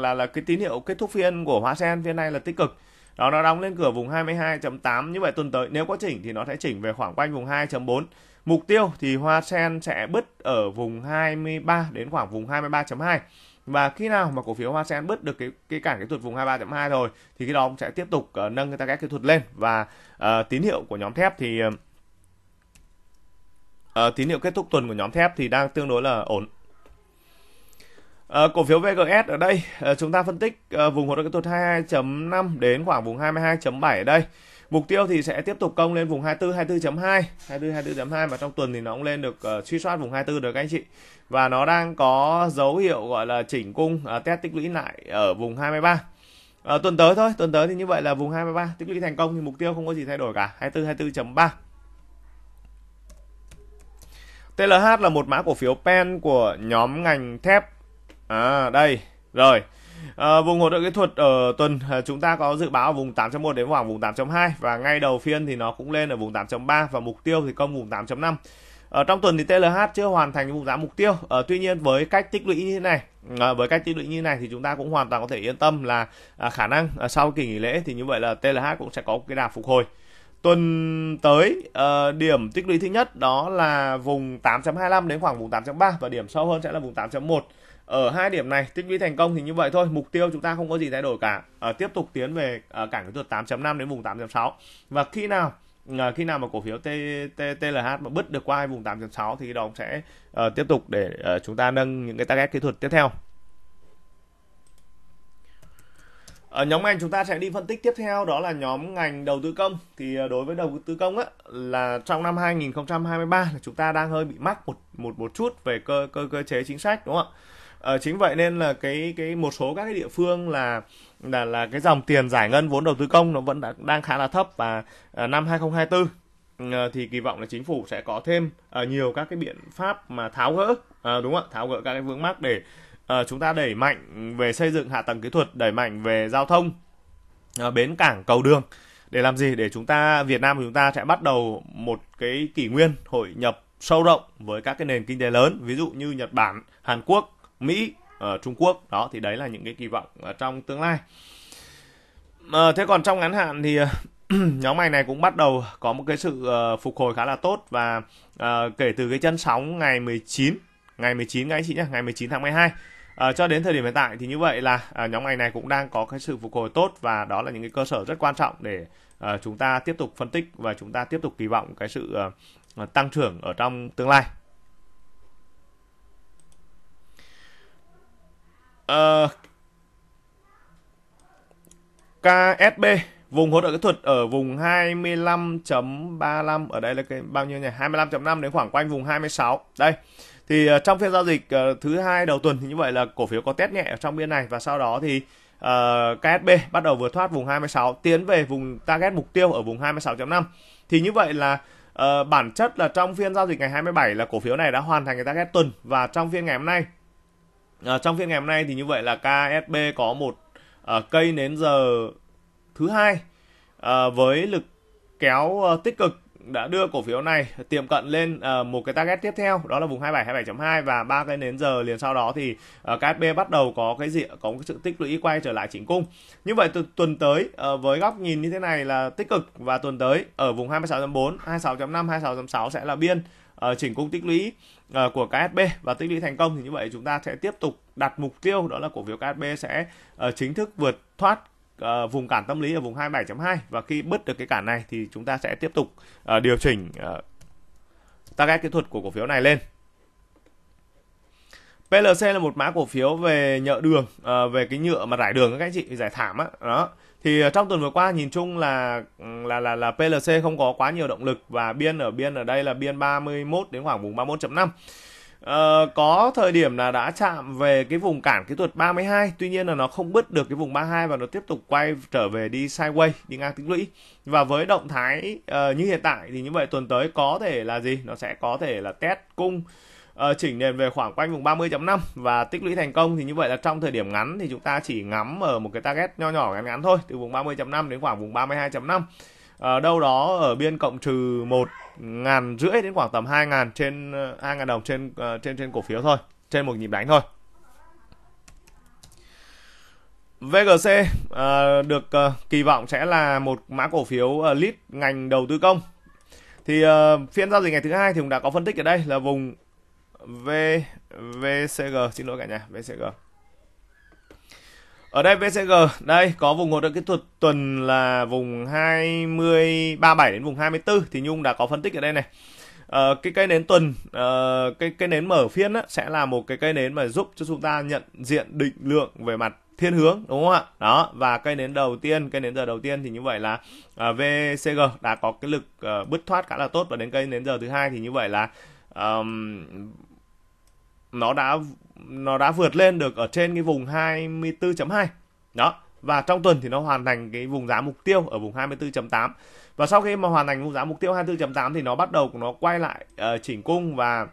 là là cái tín hiệu kết thúc phiên của Hoa Sen phiên này là tích cực. Đó nó đóng lên cửa vùng 22.8 như vậy tuần tới nếu có chỉnh thì nó sẽ chỉnh về khoảng quanh vùng 2.4. Mục tiêu thì Hoa Sen sẽ bứt ở vùng 23 đến khoảng vùng 23.2 và khi nào mà cổ phiếu Hoa Sen bứt được cái cái cản kỹ thuật vùng 23.2 rồi thì cái đó cũng sẽ tiếp tục uh, nâng cái target kỹ thuật lên và uh, tín hiệu của nhóm thép thì uh, uh, tín hiệu kết thúc tuần của nhóm thép thì đang tương đối là ổn Uh, cổ phiếu VGS ở đây uh, chúng ta phân tích uh, vùng hỗ trợ kỹ thuật 22.5 đến khoảng vùng 22.7 ở đây. Mục tiêu thì sẽ tiếp tục công lên vùng 24 24.2, 24 24.2 và trong tuần thì nó cũng lên được uh, suy soát vùng 24 được các anh chị. Và nó đang có dấu hiệu gọi là chỉnh cung uh, test tích lũy lại ở vùng 23. À, tuần tới thôi, tuần tới thì như vậy là vùng 23 tích lũy thành công thì mục tiêu không có gì thay đổi cả, 24 24.3. TLH là một mã cổ phiếu pen của nhóm ngành thép. À đây, rồi. À, vùng hỗ trợ kỹ thuật ở tuần à, chúng ta có dự báo vùng 8.1 đến khoảng vùng 8.2 và ngay đầu phiên thì nó cũng lên ở vùng 8.3 và mục tiêu thì công vùng 8.5. Ở trong tuần thì TLH chưa hoàn thành vùng giá mục tiêu. Ở tuy nhiên với cách tích lũy như thế này, à, với cách tích lũy như thế này thì chúng ta cũng hoàn toàn có thể yên tâm là à, khả năng à, sau kỳ nghỉ lễ thì như vậy là TLH cũng sẽ có cái đà phục hồi. Tuần tới uh, điểm tích lũy thứ nhất đó là vùng 8.25 đến khoảng vùng 8.3 và điểm sâu hơn sẽ là vùng 8.1. Ở hai điểm này tích lũy thành công thì như vậy thôi, mục tiêu chúng ta không có gì thay đổi cả. Uh, tiếp tục tiến về uh, cảng kỹ thuật 8.5 đến vùng 8.6. Và khi nào à, khi nào mà cổ phiếu T, T, TLH mà bứt được qua vùng 8.6 thì đồng sẽ uh, tiếp tục để uh, chúng ta nâng những cái target kỹ thuật tiếp theo ở nhóm ngành chúng ta sẽ đi phân tích tiếp theo đó là nhóm ngành đầu tư công. Thì ờ, đối với đầu tư công á là trong năm 2023 là chúng ta đang hơi bị mắc một một một chút về cơ cơ cơ chế chính sách đúng không ạ? À, chính vậy nên là cái cái một số các cái địa phương là là là cái dòng tiền giải ngân vốn đầu tư công nó vẫn đã, đang khá là thấp và à, năm 2024 à, thì kỳ vọng là chính phủ sẽ có thêm à, nhiều các cái biện pháp mà tháo gỡ à, đúng không ạ? Tháo gỡ các cái vướng mắc để à, chúng ta đẩy mạnh về xây dựng hạ tầng kỹ thuật đẩy mạnh về giao thông à, bến cảng cầu đường để làm gì để chúng ta Việt Nam của chúng ta sẽ bắt đầu một cái kỷ nguyên hội nhập sâu rộng với các cái nền kinh tế lớn ví dụ như Nhật Bản Hàn Quốc Mỹ, uh, Trung Quốc. Đó thì đấy là những cái kỳ vọng ở trong tương lai. uh, thế còn trong ngắn hạn thì nhóm ngành này cũng bắt đầu có một cái sự uh, phục hồi khá là tốt và uh, kể từ cái chân sóng ngày 19 ngày 19 các anh chị nhé, ngày 19 tháng 12 À, cho đến thời điểm hiện tại thì như vậy là à, nhóm ngành này cũng đang có cái sự phục hồi tốt và đó là những cái cơ sở rất quan trọng để à, chúng ta tiếp tục phân tích và chúng ta tiếp tục kỳ vọng cái sự à, tăng trưởng ở trong tương lai. À, KSB vùng hỗ trợ kỹ thuật ở vùng 25.35 ở đây là cái bao nhiêu nhỉ 25.5 đến khoảng quanh vùng 26 đây thì uh, trong phiên giao dịch uh, thứ hai đầu tuần thì như vậy là cổ phiếu có test nhẹ ở trong biên này và sau đó thì ờ, uh, KSB bắt đầu vượt thoát vùng 26 tiến về vùng target mục tiêu ở vùng 26.5 thì như vậy là uh, bản chất là trong phiên giao dịch ngày 27 là cổ phiếu này đã hoàn thành cái target tuần và trong phiên ngày hôm nay uh, trong phiên ngày hôm nay thì như vậy là KSB có một uh, cây nến giờ thứ hai uh, với lực kéo uh, tích cực đã đưa cổ phiếu này tiệm cận lên uh, một cái target tiếp theo đó là vùng 27 27.2 và ba cái nến giờ liền sau đó thì ờ, uh, KSB bắt đầu có cái gì có cái sự tích lũy quay trở lại chỉnh cung. Như vậy tu, tuần tới uh, với góc nhìn như thế này là tích cực và tuần tới ở vùng 26.4, 26.5, 26.6 sẽ là biên uh, chỉnh cung tích lũy uh, của KSB và tích lũy thành công thì như vậy chúng ta sẽ tiếp tục đặt mục tiêu đó là cổ phiếu KSB sẽ uh, chính thức vượt thoát uh, vùng cản tâm lý ở vùng 27.2 và khi bứt được cái cản này thì chúng ta sẽ tiếp tục uh, điều chỉnh uh, target kỹ thuật của cổ phiếu này lên. PLC là một mã cổ phiếu về nhựa đường, uh, về cái nhựa mà rải đường các anh chị, giải thảm á, đó. Thì trong tuần vừa qua nhìn chung là là là là PLC không có quá nhiều động lực và biên ở biên ở đây là biên 31 đến khoảng vùng 31.5. Uh, có thời điểm là đã chạm về cái vùng cản kỹ thuật 32 tuy nhiên là nó không bứt được cái vùng 32 và nó tiếp tục quay trở về đi sideways đi ngang tích lũy. Và với động thái uh, như hiện tại thì như vậy tuần tới có thể là gì? Nó sẽ có thể là test cung uh, chỉnh nền về khoảng quanh vùng 30.5 và tích lũy thành công. Thì như vậy là trong thời điểm ngắn thì chúng ta chỉ ngắm ở một cái target nho nhỏ ngắn ngắn thôi từ vùng 30.5 đến khoảng vùng 32.5 ở đâu đó ở biên cộng trừ một ngàn rưỡi đến khoảng tầm hai ngàn trên ờ, hai ngàn đồng trên uh, trên trên cổ phiếu thôi trên một nhịp đánh thôi. VGC uh, được uh, kỳ vọng sẽ là một mã cổ phiếu uh, lead ngành đầu tư công. Thì uh, phiên giao dịch ngày thứ hai thì cũng đã có phân tích ở đây là vùng V VCG xin lỗi cả nhà VCG ở đây VCG đây có vùng hỗ trợ kỹ thuật tuần là vùng 2037 đến vùng 24 thì Nhung đã có phân tích ở đây này. Uh, cái cây nến tuần uh, cái cây nến mở phiên á, sẽ là một cái cây nến mà giúp cho chúng ta nhận diện định lượng về mặt thiên hướng đúng không ạ đó và cây nến đầu tiên cây nến giờ đầu tiên thì như vậy là ờ, uh, VCG đã có cái lực uh, bứt thoát khá là tốt và đến cây nến giờ thứ hai thì như vậy là um, nó đã nó đã vượt lên được ở trên cái vùng 24.2 đó và trong tuần thì nó hoàn thành cái vùng giá mục tiêu ở vùng 24.8 và sau khi mà hoàn thành vùng giá mục tiêu 24.8 thì nó bắt đầu nó quay lại uh, chỉnh cung và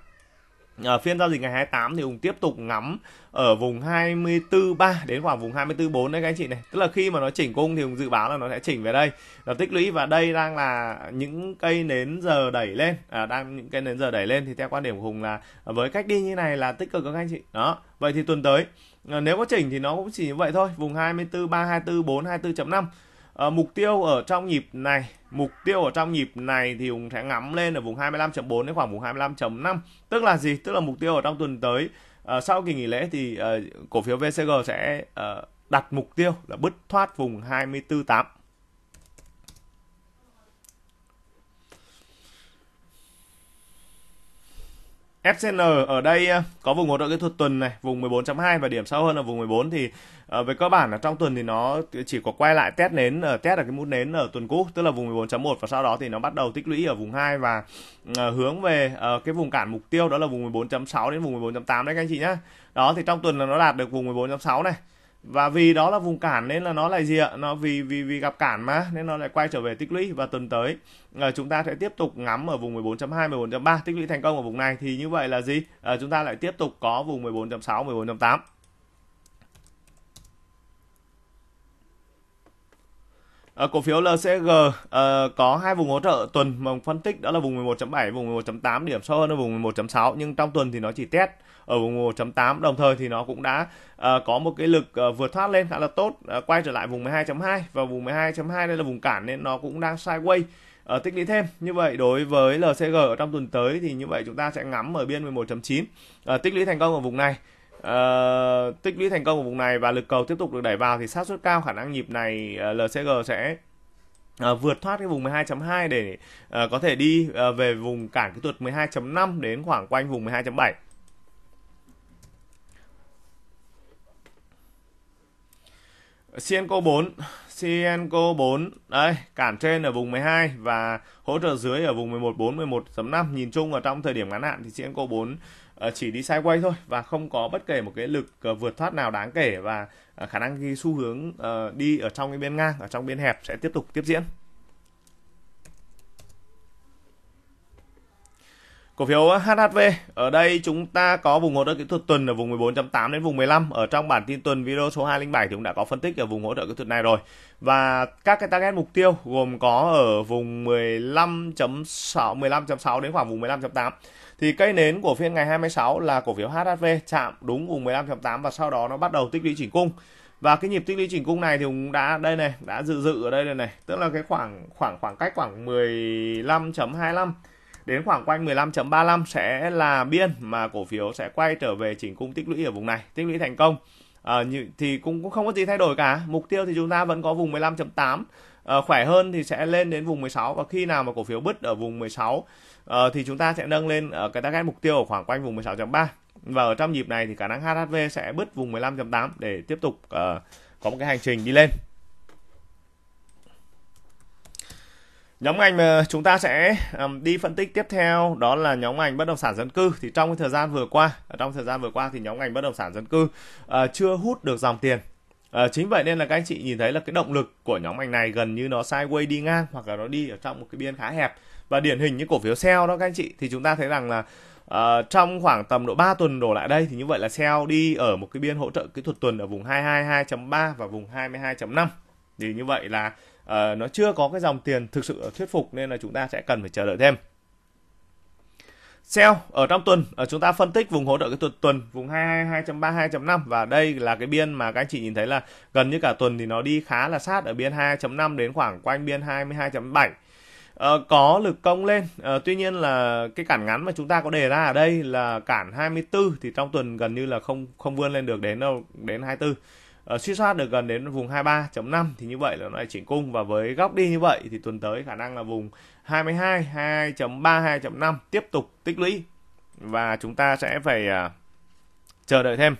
ở phiên giao dịch ngày 28 thì Hùng tiếp tục ngắm ở vùng 24.3 đến khoảng vùng 24.4 đấy các anh chị này. Tức là khi mà nó chỉnh cung thì Hùng dự báo là nó sẽ chỉnh về đây. Nó tích lũy và đây đang là những cây nến giờ đẩy lên. À, đang những cây nến giờ đẩy lên thì theo quan điểm của Hùng là với cách đi như này là tích cực các anh chị. Đó. Vậy thì tuần tới ờ, nếu có chỉnh thì nó cũng chỉ như vậy thôi. Vùng 24.3, 24.4, 24.5 à, mục tiêu ở trong nhịp này mục tiêu ở trong nhịp này thì cũng sẽ ngắm lên ở vùng 25.4 đến khoảng vùng 25.5 tức là gì? Tức là mục tiêu ở trong tuần tới uh, sau kỳ nghỉ lễ thì uh, cổ phiếu VCG sẽ uh, đặt mục tiêu là bứt thoát vùng 24.8 FCN ở đây ờ, có vùng hỗ trợ kỹ thuật tuần này, vùng 14.2 và điểm sâu hơn ở vùng 14 thì ờ, về cơ bản là trong tuần thì nó chỉ có quay lại test nến ở test ở cái mút nến ở tuần cũ, tức là vùng 14.1 và sau đó thì nó bắt đầu tích lũy ở vùng 2 và hướng về cái vùng cản mục tiêu đó là vùng 14.6 đến vùng 14.8 đấy các anh chị nhá. Đó thì trong tuần là nó đạt được vùng 14.6 này và vì đó là vùng cản nên là nó lại gì ạ nó vì vì vì gặp cản mà nên nó lại quay trở về tích lũy. Và tuần tới à, chúng ta sẽ tiếp tục ngắm ở vùng 14.2 14.3 tích lũy thành công ở vùng này. Thì như vậy là gì? À, chúng ta lại tiếp tục có vùng 14.6 14.8 À, cổ phiếu LCG uh, ờ, có hai vùng hỗ trợ tuần mà phân tích đó là vùng 11.7 vùng 11.8 điểm sâu hơn ở vùng 11.6 nhưng trong tuần thì nó chỉ test ở vùng 11.8 đồng thời thì nó cũng đã uh, có một cái lực uh, vượt thoát lên khá là tốt uh, quay trở lại vùng 12.2 và vùng 12.2 đây là vùng cản nên nó cũng đang sideways. Ở tích lũy thêm như vậy đối với LCG ở trong tuần tới thì như vậy chúng ta sẽ ngắm ở biên 11.9 uh, tích lũy thành công ở vùng này uh, tích lũy thành công của vùng này và lực cầu tiếp tục được đẩy vào thì xác suất cao khả năng nhịp này ờ, uh, LCG sẽ uh, vượt thoát cái vùng 12.2 để uh, có thể đi uh, về vùng cản kỹ thuật 12.5 đến khoảng quanh vùng 12.7 Cienco 4 Cienco 4 đây cản trên ở vùng 12 và hỗ trợ dưới ở vùng 11 4 11.5 nhìn chung ở trong thời điểm ngắn hạn thì Cienco 4 Ờ, chỉ đi sideways thôi và không có bất kể một cái lực ờ, vượt thoát nào đáng kể và ờ, khả năng ghi xu hướng đi ở trong cái bên ngang, ở trong bên hẹp sẽ tiếp tục tiếp diễn Cổ phiếu HHV ở đây chúng ta có vùng hỗ trợ kỹ thuật tuần ở vùng 14.8 đến vùng 15 ở trong bản tin tuần video số 207 thì cũng đã có phân tích ở vùng hỗ trợ kỹ thuật này rồi. Và các cái target mục tiêu gồm có ở vùng 15.6 15.6 đến khoảng vùng 15.8. Thì cây nến của phiên ngày 26 là cổ phiếu HHV chạm đúng vùng 15.8 và sau đó nó bắt đầu tích lũy chỉnh cung. Và cái nhịp tích lũy chỉnh cung này thì cũng đã đây này, đã dự dự ở đây này này, tức là cái khoảng khoảng khoảng cách khoảng 15.25 đến khoảng quanh 15.35 sẽ là biên mà cổ phiếu sẽ quay trở về chỉnh cung tích lũy ở vùng này tích lũy thành công à, như, thì cũng, cũng không có gì thay đổi cả. Mục tiêu thì chúng ta vẫn có vùng 15.8 à, ờ, khỏe hơn thì sẽ lên đến vùng 16 và khi nào mà cổ phiếu bứt ở vùng 16 à, ờ, thì chúng ta sẽ nâng lên ở cái target mục tiêu ở khoảng quanh vùng 16.3 và ở trong nhịp này thì khả năng HHV sẽ bứt vùng 15.8 để tiếp tục uh, có một cái hành trình đi lên. Nhóm ngành mà chúng ta sẽ um, đi phân tích tiếp theo đó là nhóm ngành bất động sản dân cư. Thì trong cái thời gian vừa qua à, trong thời gian vừa qua thì nhóm ngành bất động sản dân cư uh, chưa hút được dòng tiền. Uh, chính vậy nên là các anh chị nhìn thấy là cái động lực của nhóm ngành này gần như nó sideways đi ngang hoặc là nó đi ở trong một cái biên khá hẹp. Và điển hình như cổ phiếu sell đó các anh chị thì chúng ta thấy rằng là uh, trong khoảng tầm độ 3 tuần đổ lại đây thì như vậy là sell đi ở một cái biên hỗ trợ kỹ thuật tuần ở vùng 222.3 và vùng 22.5 thì như vậy là uh, nó chưa có cái dòng tiền thực sự thuyết phục nên là chúng ta sẽ cần phải chờ đợi thêm. Sell ở trong tuần ở chúng ta phân tích vùng hỗ trợ cái tuần tuần vùng 222.3 2.5 và đây là cái biên mà các anh chị nhìn thấy là gần như cả tuần thì nó đi khá là sát ở biên 2.5 đến khoảng quanh biên 22.7 Uh, ờ, có lực công lên. Uh, tuy nhiên là cái cản ngắn mà chúng ta có đề ra ở đây là cản 24 thì trong tuần gần như là không không vươn lên được đến đâu đến 24 uh, suy soát được gần đến vùng 23.5 thì như vậy là nó lại chỉnh cung. Và với góc đi như vậy thì tuần tới khả năng là vùng 22 2.3 2.5 tiếp tục tích lũy. Và chúng ta sẽ phải uh, chờ đợi thêm.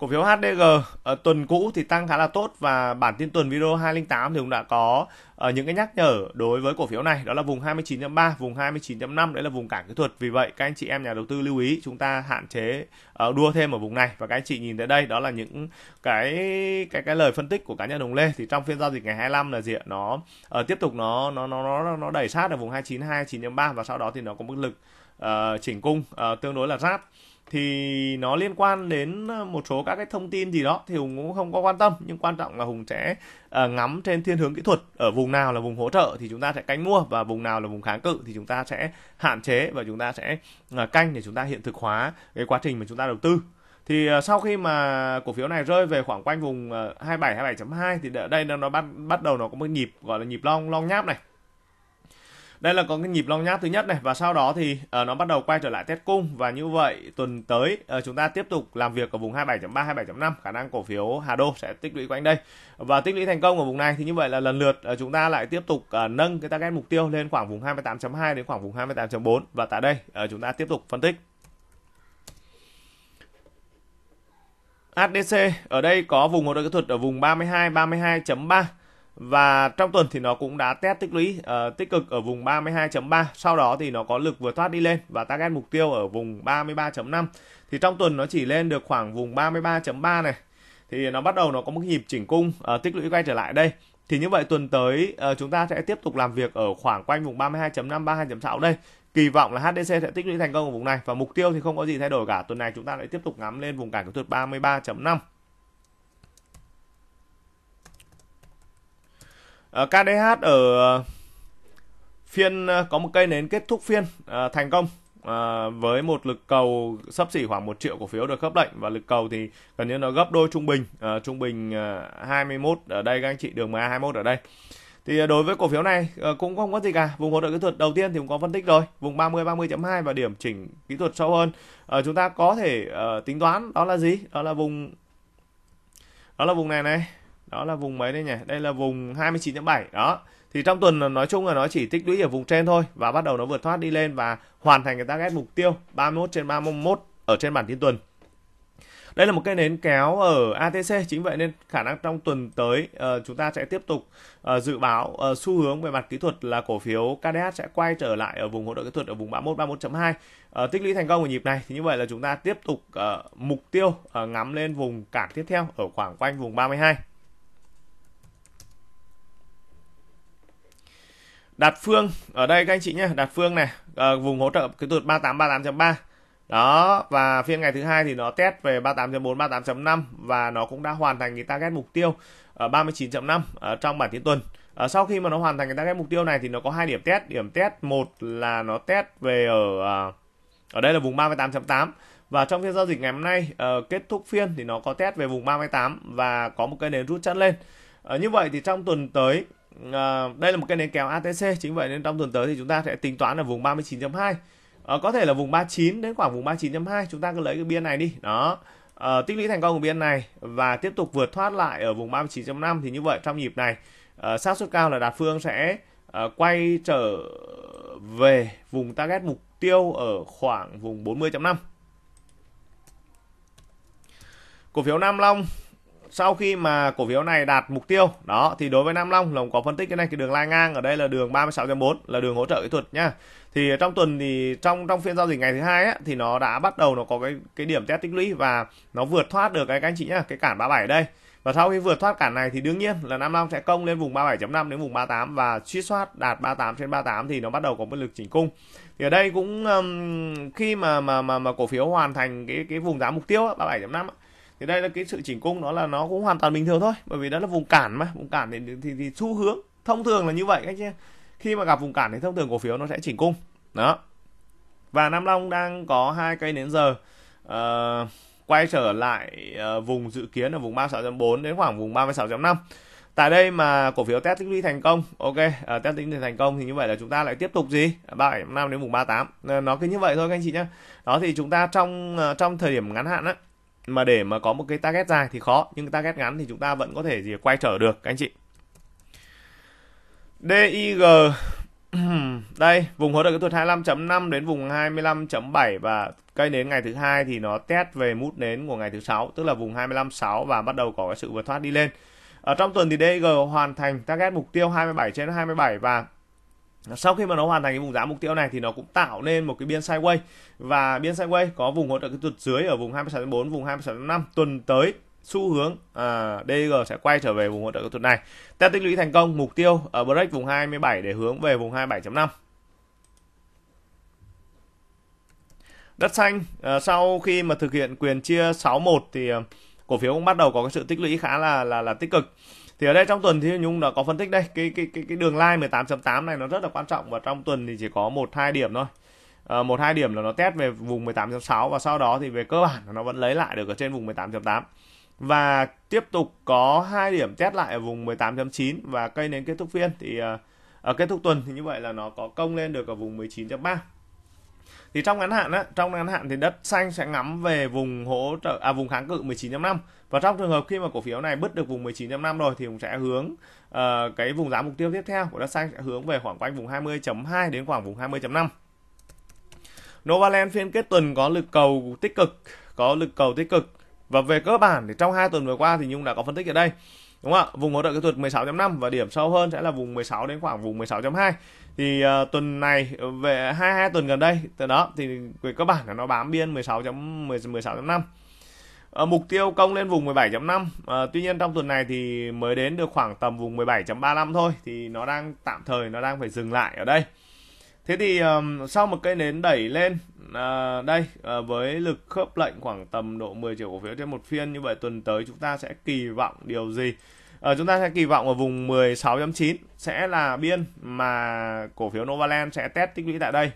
Cổ phiếu HDG ở ờ, tuần cũ thì tăng khá là tốt và bản tin tuần video 208 thì cũng đã có uh, những cái nhắc nhở đối với cổ phiếu này đó là vùng 29.3, vùng 29.5 đấy là vùng cản kỹ thuật. Vì vậy các anh chị em nhà đầu tư lưu ý chúng ta hạn chế uh, đua thêm ở vùng này và các anh chị nhìn tới đây đó là những cái cái cái lời phân tích của cá nhân Đồng Lê thì trong phiên giao dịch ngày 25 là gì ạ? Nó uh, tiếp tục nó nó nó nó nó đẩy sát ở vùng 29.2, 29.3 và sau đó thì nó có mức lực uh, chỉnh cung uh, tương đối là rát thì nó liên quan đến một số các cái thông tin gì đó thì hùng cũng không có quan tâm nhưng quan trọng là hùng sẽ uh, ngắm trên thiên hướng kỹ thuật ở vùng nào là vùng hỗ trợ thì chúng ta sẽ canh mua, và vùng nào là vùng kháng cự thì chúng ta sẽ hạn chế và chúng ta sẽ à, canh để chúng ta hiện thực hóa cái quá trình mà chúng ta đầu tư. Thì à, sau khi mà cổ phiếu này rơi về khoảng quanh vùng à, 27 27.2 thì ở đây nó bắt bắt đầu nó có một nhịp, gọi là nhịp long long nháp này đây là có cái nhịp long nhát thứ nhất này và sau đó thì uh, nó bắt đầu quay trở lại test cung. Và như vậy tuần tới uh, chúng ta tiếp tục làm việc ở vùng 27.3 27.5 khả năng cổ phiếu Hà Đô sẽ tích lũy quanh đây. Và tích lũy thành công ở vùng này thì như vậy là lần lượt uh, chúng ta lại tiếp tục uh, nâng cái target mục tiêu lên khoảng vùng 28.2 đến khoảng vùng 28.4 và tại đây uh, chúng ta tiếp tục phân tích. ADC ở đây có vùng hỗ trợ kỹ thuật ở vùng 32 32.3 và trong tuần thì nó cũng đã test tích lũy uh, tích cực ở vùng 32.3 sau đó thì nó có lực vừa thoát đi lên và target mục tiêu ở vùng 33.5 thì trong tuần nó chỉ lên được khoảng vùng 33.3 này. Thì nó bắt đầu nó có một nhịp chỉnh cung uh, tích lũy quay trở lại đây. Thì như vậy tuần tới uh, chúng ta sẽ tiếp tục làm việc ở khoảng quanh vùng 32.5 32.6 đây. Kỳ vọng là HDC sẽ tích lũy thành công ở vùng này và mục tiêu thì không có gì thay đổi cả. Tuần này chúng ta lại tiếp tục ngắm lên vùng cản kỹ thuật 33.5 Ờ, KDH ở ờ, phiên ờ, có một cây nến kết thúc phiên thành công. Với một lực cầu sấp xỉ khoảng 1 triệu cổ phiếu được khớp lệnh. Và lực cầu thì gần như nó gấp đôi trung bình. Trung bình 21 ở đây, các anh chị, đường MA 21 ở đây. Thì đối với cổ phiếu này cũng không có gì cả. Vùng hỗ trợ kỹ thuật đầu tiên thì cũng có phân tích rồi. Vùng 30 30.2 và điểm chỉnh kỹ thuật sâu hơn. Chúng ta có thể tính toán đó là gì? Đó là vùng, đó là vùng này này đó là vùng mấy đây nhỉ? Đây là vùng 29.7 đó. Thì trong tuần nói chung là nó chỉ tích lũy ở vùng trên thôi và bắt đầu nó vượt thoát đi lên và hoàn thành cái target mục tiêu 31 trên 31 ở trên bản tin tuần. Đây là một cây nến kéo ở ATC chính vậy nên khả năng trong tuần tới uh, chúng ta sẽ tiếp tục uh, dự báo uh, xu hướng về mặt kỹ thuật là cổ phiếu KDH sẽ quay trở lại ở vùng hỗ trợ kỹ thuật ở vùng 31 31.2 uh, tích lũy thành công ở nhịp này thì như vậy là chúng ta tiếp tục uh, mục tiêu uh, ngắm lên vùng cản tiếp theo ở khoảng quanh vùng 32 Đạt Phương ở đây các anh chị nhé Đạt Phương này à, vùng hỗ trợ kỹ thuật 3838.3 đó và phiên ngày thứ hai thì nó test về 38.4 38.5 và nó cũng đã hoàn thành cái target mục tiêu ở 39.5 ở trong bản tin tuần. À, sau khi mà nó hoàn thành cái target mục tiêu này thì nó có hai điểm test. Điểm test một là nó test về ở ờ, ở đây là vùng 38.8 và trong phiên giao dịch ngày hôm nay uh, kết thúc phiên thì nó có test về vùng 38 và có một cây nến rút chân lên. Uh, như vậy thì trong tuần tới à, đây là một cái nền kèo ATC chính vậy nên trong tuần tới thì chúng ta sẽ tính toán ở vùng 39.2 à, ờ, có thể là vùng 39 đến khoảng vùng 39.2 chúng ta cứ lấy cái biên này đi. Đó. À, tích lũy thành công của biên này và tiếp tục vượt thoát lại ở vùng 39.5 thì như vậy trong nhịp này à, xác suất cao là đạt phương sẽ à, quay trở về vùng target mục tiêu ở khoảng vùng 40.5 cổ phiếu Nam Long sau khi mà cổ phiếu này đạt mục tiêu đó thì đối với Nam Long lồng có phân tích cái này cái đường lai ngang ở đây là đường 36.4 là đường hỗ trợ kỹ thuật nhá thì trong tuần thì trong trong phiên giao dịch ngày thứ hai á, thì nó đã bắt đầu nó có cái cái điểm test tích lũy và nó vượt thoát được cái các anh chị nhá cái cản 37 đây và sau khi vượt thoát cản này thì đương nhiên là Nam Long sẽ công lên vùng 37.5 đến vùng 38 và suýt soát đạt 38 trên 38 thì nó bắt đầu có một lực chỉnh cung. Thì ở đây cũng um, khi mà mà mà mà cổ phiếu hoàn thành cái cái vùng giá mục tiêu 37.5 thì đây là cái sự chỉnh cung nó là nó cũng hoàn toàn bình thường thôi bởi vì đó là vùng cản mà. Vùng cản thì thì, thì xu hướng thông thường là như vậy các chị khi mà gặp vùng cản thì thông thường cổ phiếu nó sẽ chỉnh cung. Đó. Và Nam Long đang có hai cây nến giờ. Uh, quay trở lại uh, vùng dự kiến ở vùng 36.4 đến khoảng vùng 36.5 tại đây mà cổ phiếu test tích lũy thành công ok uh, test tích lũy thành công thì như vậy là chúng ta lại tiếp tục gì? 37.5 đến vùng 38 uh, nó cứ như vậy thôi các anh chị nhé đó thì chúng ta trong uh, trong thời điểm ngắn hạn á mà để mà có một cái target dài thì khó, nhưng cái target ngắn thì chúng ta vẫn có thể gì quay trở được, các anh chị. DIG đây, vùng hỗ trợ kỹ thuật 25.5 đến vùng 25.7 và cây nến ngày thứ hai thì nó test về mút nến của ngày thứ sáu, tức là vùng 25.6 và bắt đầu có cái sự vượt thoát đi lên. Ở trong tuần thì DIG hoàn thành target mục tiêu 27 trên 27 và sau khi mà nó hoàn thành cái vùng giá mục tiêu này thì nó cũng tạo nên một cái biên sideways và biên sideways có vùng hỗ trợ kỹ thuật dưới ở vùng 26.4 vùng 26.5 tuần tới xu hướng à, DG sẽ quay trở về vùng hỗ trợ kỹ thuật này. Test tích lũy thành công mục tiêu ở break vùng 27 để hướng về vùng 27.5 đất xanh à, sau khi mà thực hiện quyền chia 61 thì à, cổ phiếu cũng bắt đầu có cái sự tích lũy khá là là là tích cực thì ở đây trong tuần thì Nhung đã có phân tích đây. Cái cái cái cái đường line 18.8 này nó rất là quan trọng và trong tuần thì chỉ có một hai điểm thôi. À, một hai điểm là nó test về vùng 18.6 và sau đó thì về cơ bản nó vẫn lấy lại được ở trên vùng 18.8 và tiếp tục có hai điểm test lại ở vùng 18.9 và cây nến kết thúc phiên. Thì uh, ở kết thúc tuần thì như vậy là nó có công lên được ở vùng 19.3 thì trong ngắn hạn á, trong ngắn hạn thì đất xanh sẽ ngắm về vùng hỗ trợ à vùng kháng cự 19.5 và trong trường hợp khi mà cổ phiếu này bứt được vùng 19.5 rồi thì cũng sẽ hướng uh, cái vùng giá mục tiêu tiếp theo của đất xanh sẽ hướng về khoảng quanh vùng 20.2 đến khoảng vùng 20.5 Novaland phiên kết tuần có lực cầu tích cực, có lực cầu tích cực. Và về cơ bản thì trong hai tuần vừa qua thì Nhung đã có phân tích ở đây. Đúng không ạ? Vùng hỗ trợ kỹ thuật 16.5 và điểm sâu hơn sẽ là vùng 16 đến khoảng vùng 16.2. Thì uh, tuần này ờ, về hai hai tuần gần đây từ đó thì về cơ bản là nó bám biên 16.16.5. Ở ờ, mục tiêu công lên vùng 17.5 à, Tuy nhiên trong tuần này thì mới đến được khoảng tầm vùng 17.35 thôi Thì nó đang tạm thời nó đang phải dừng lại ở đây Thế thì um, sau một cây nến đẩy lên à, đây à, với lực khớp lệnh khoảng tầm độ 10 triệu cổ phiếu trên một phiên như vậy tuần tới chúng ta sẽ kỳ vọng điều gì? À, chúng ta sẽ kỳ vọng ở vùng 16.9 sẽ là biên mà cổ phiếu Novaland sẽ test tích lũy tại đây.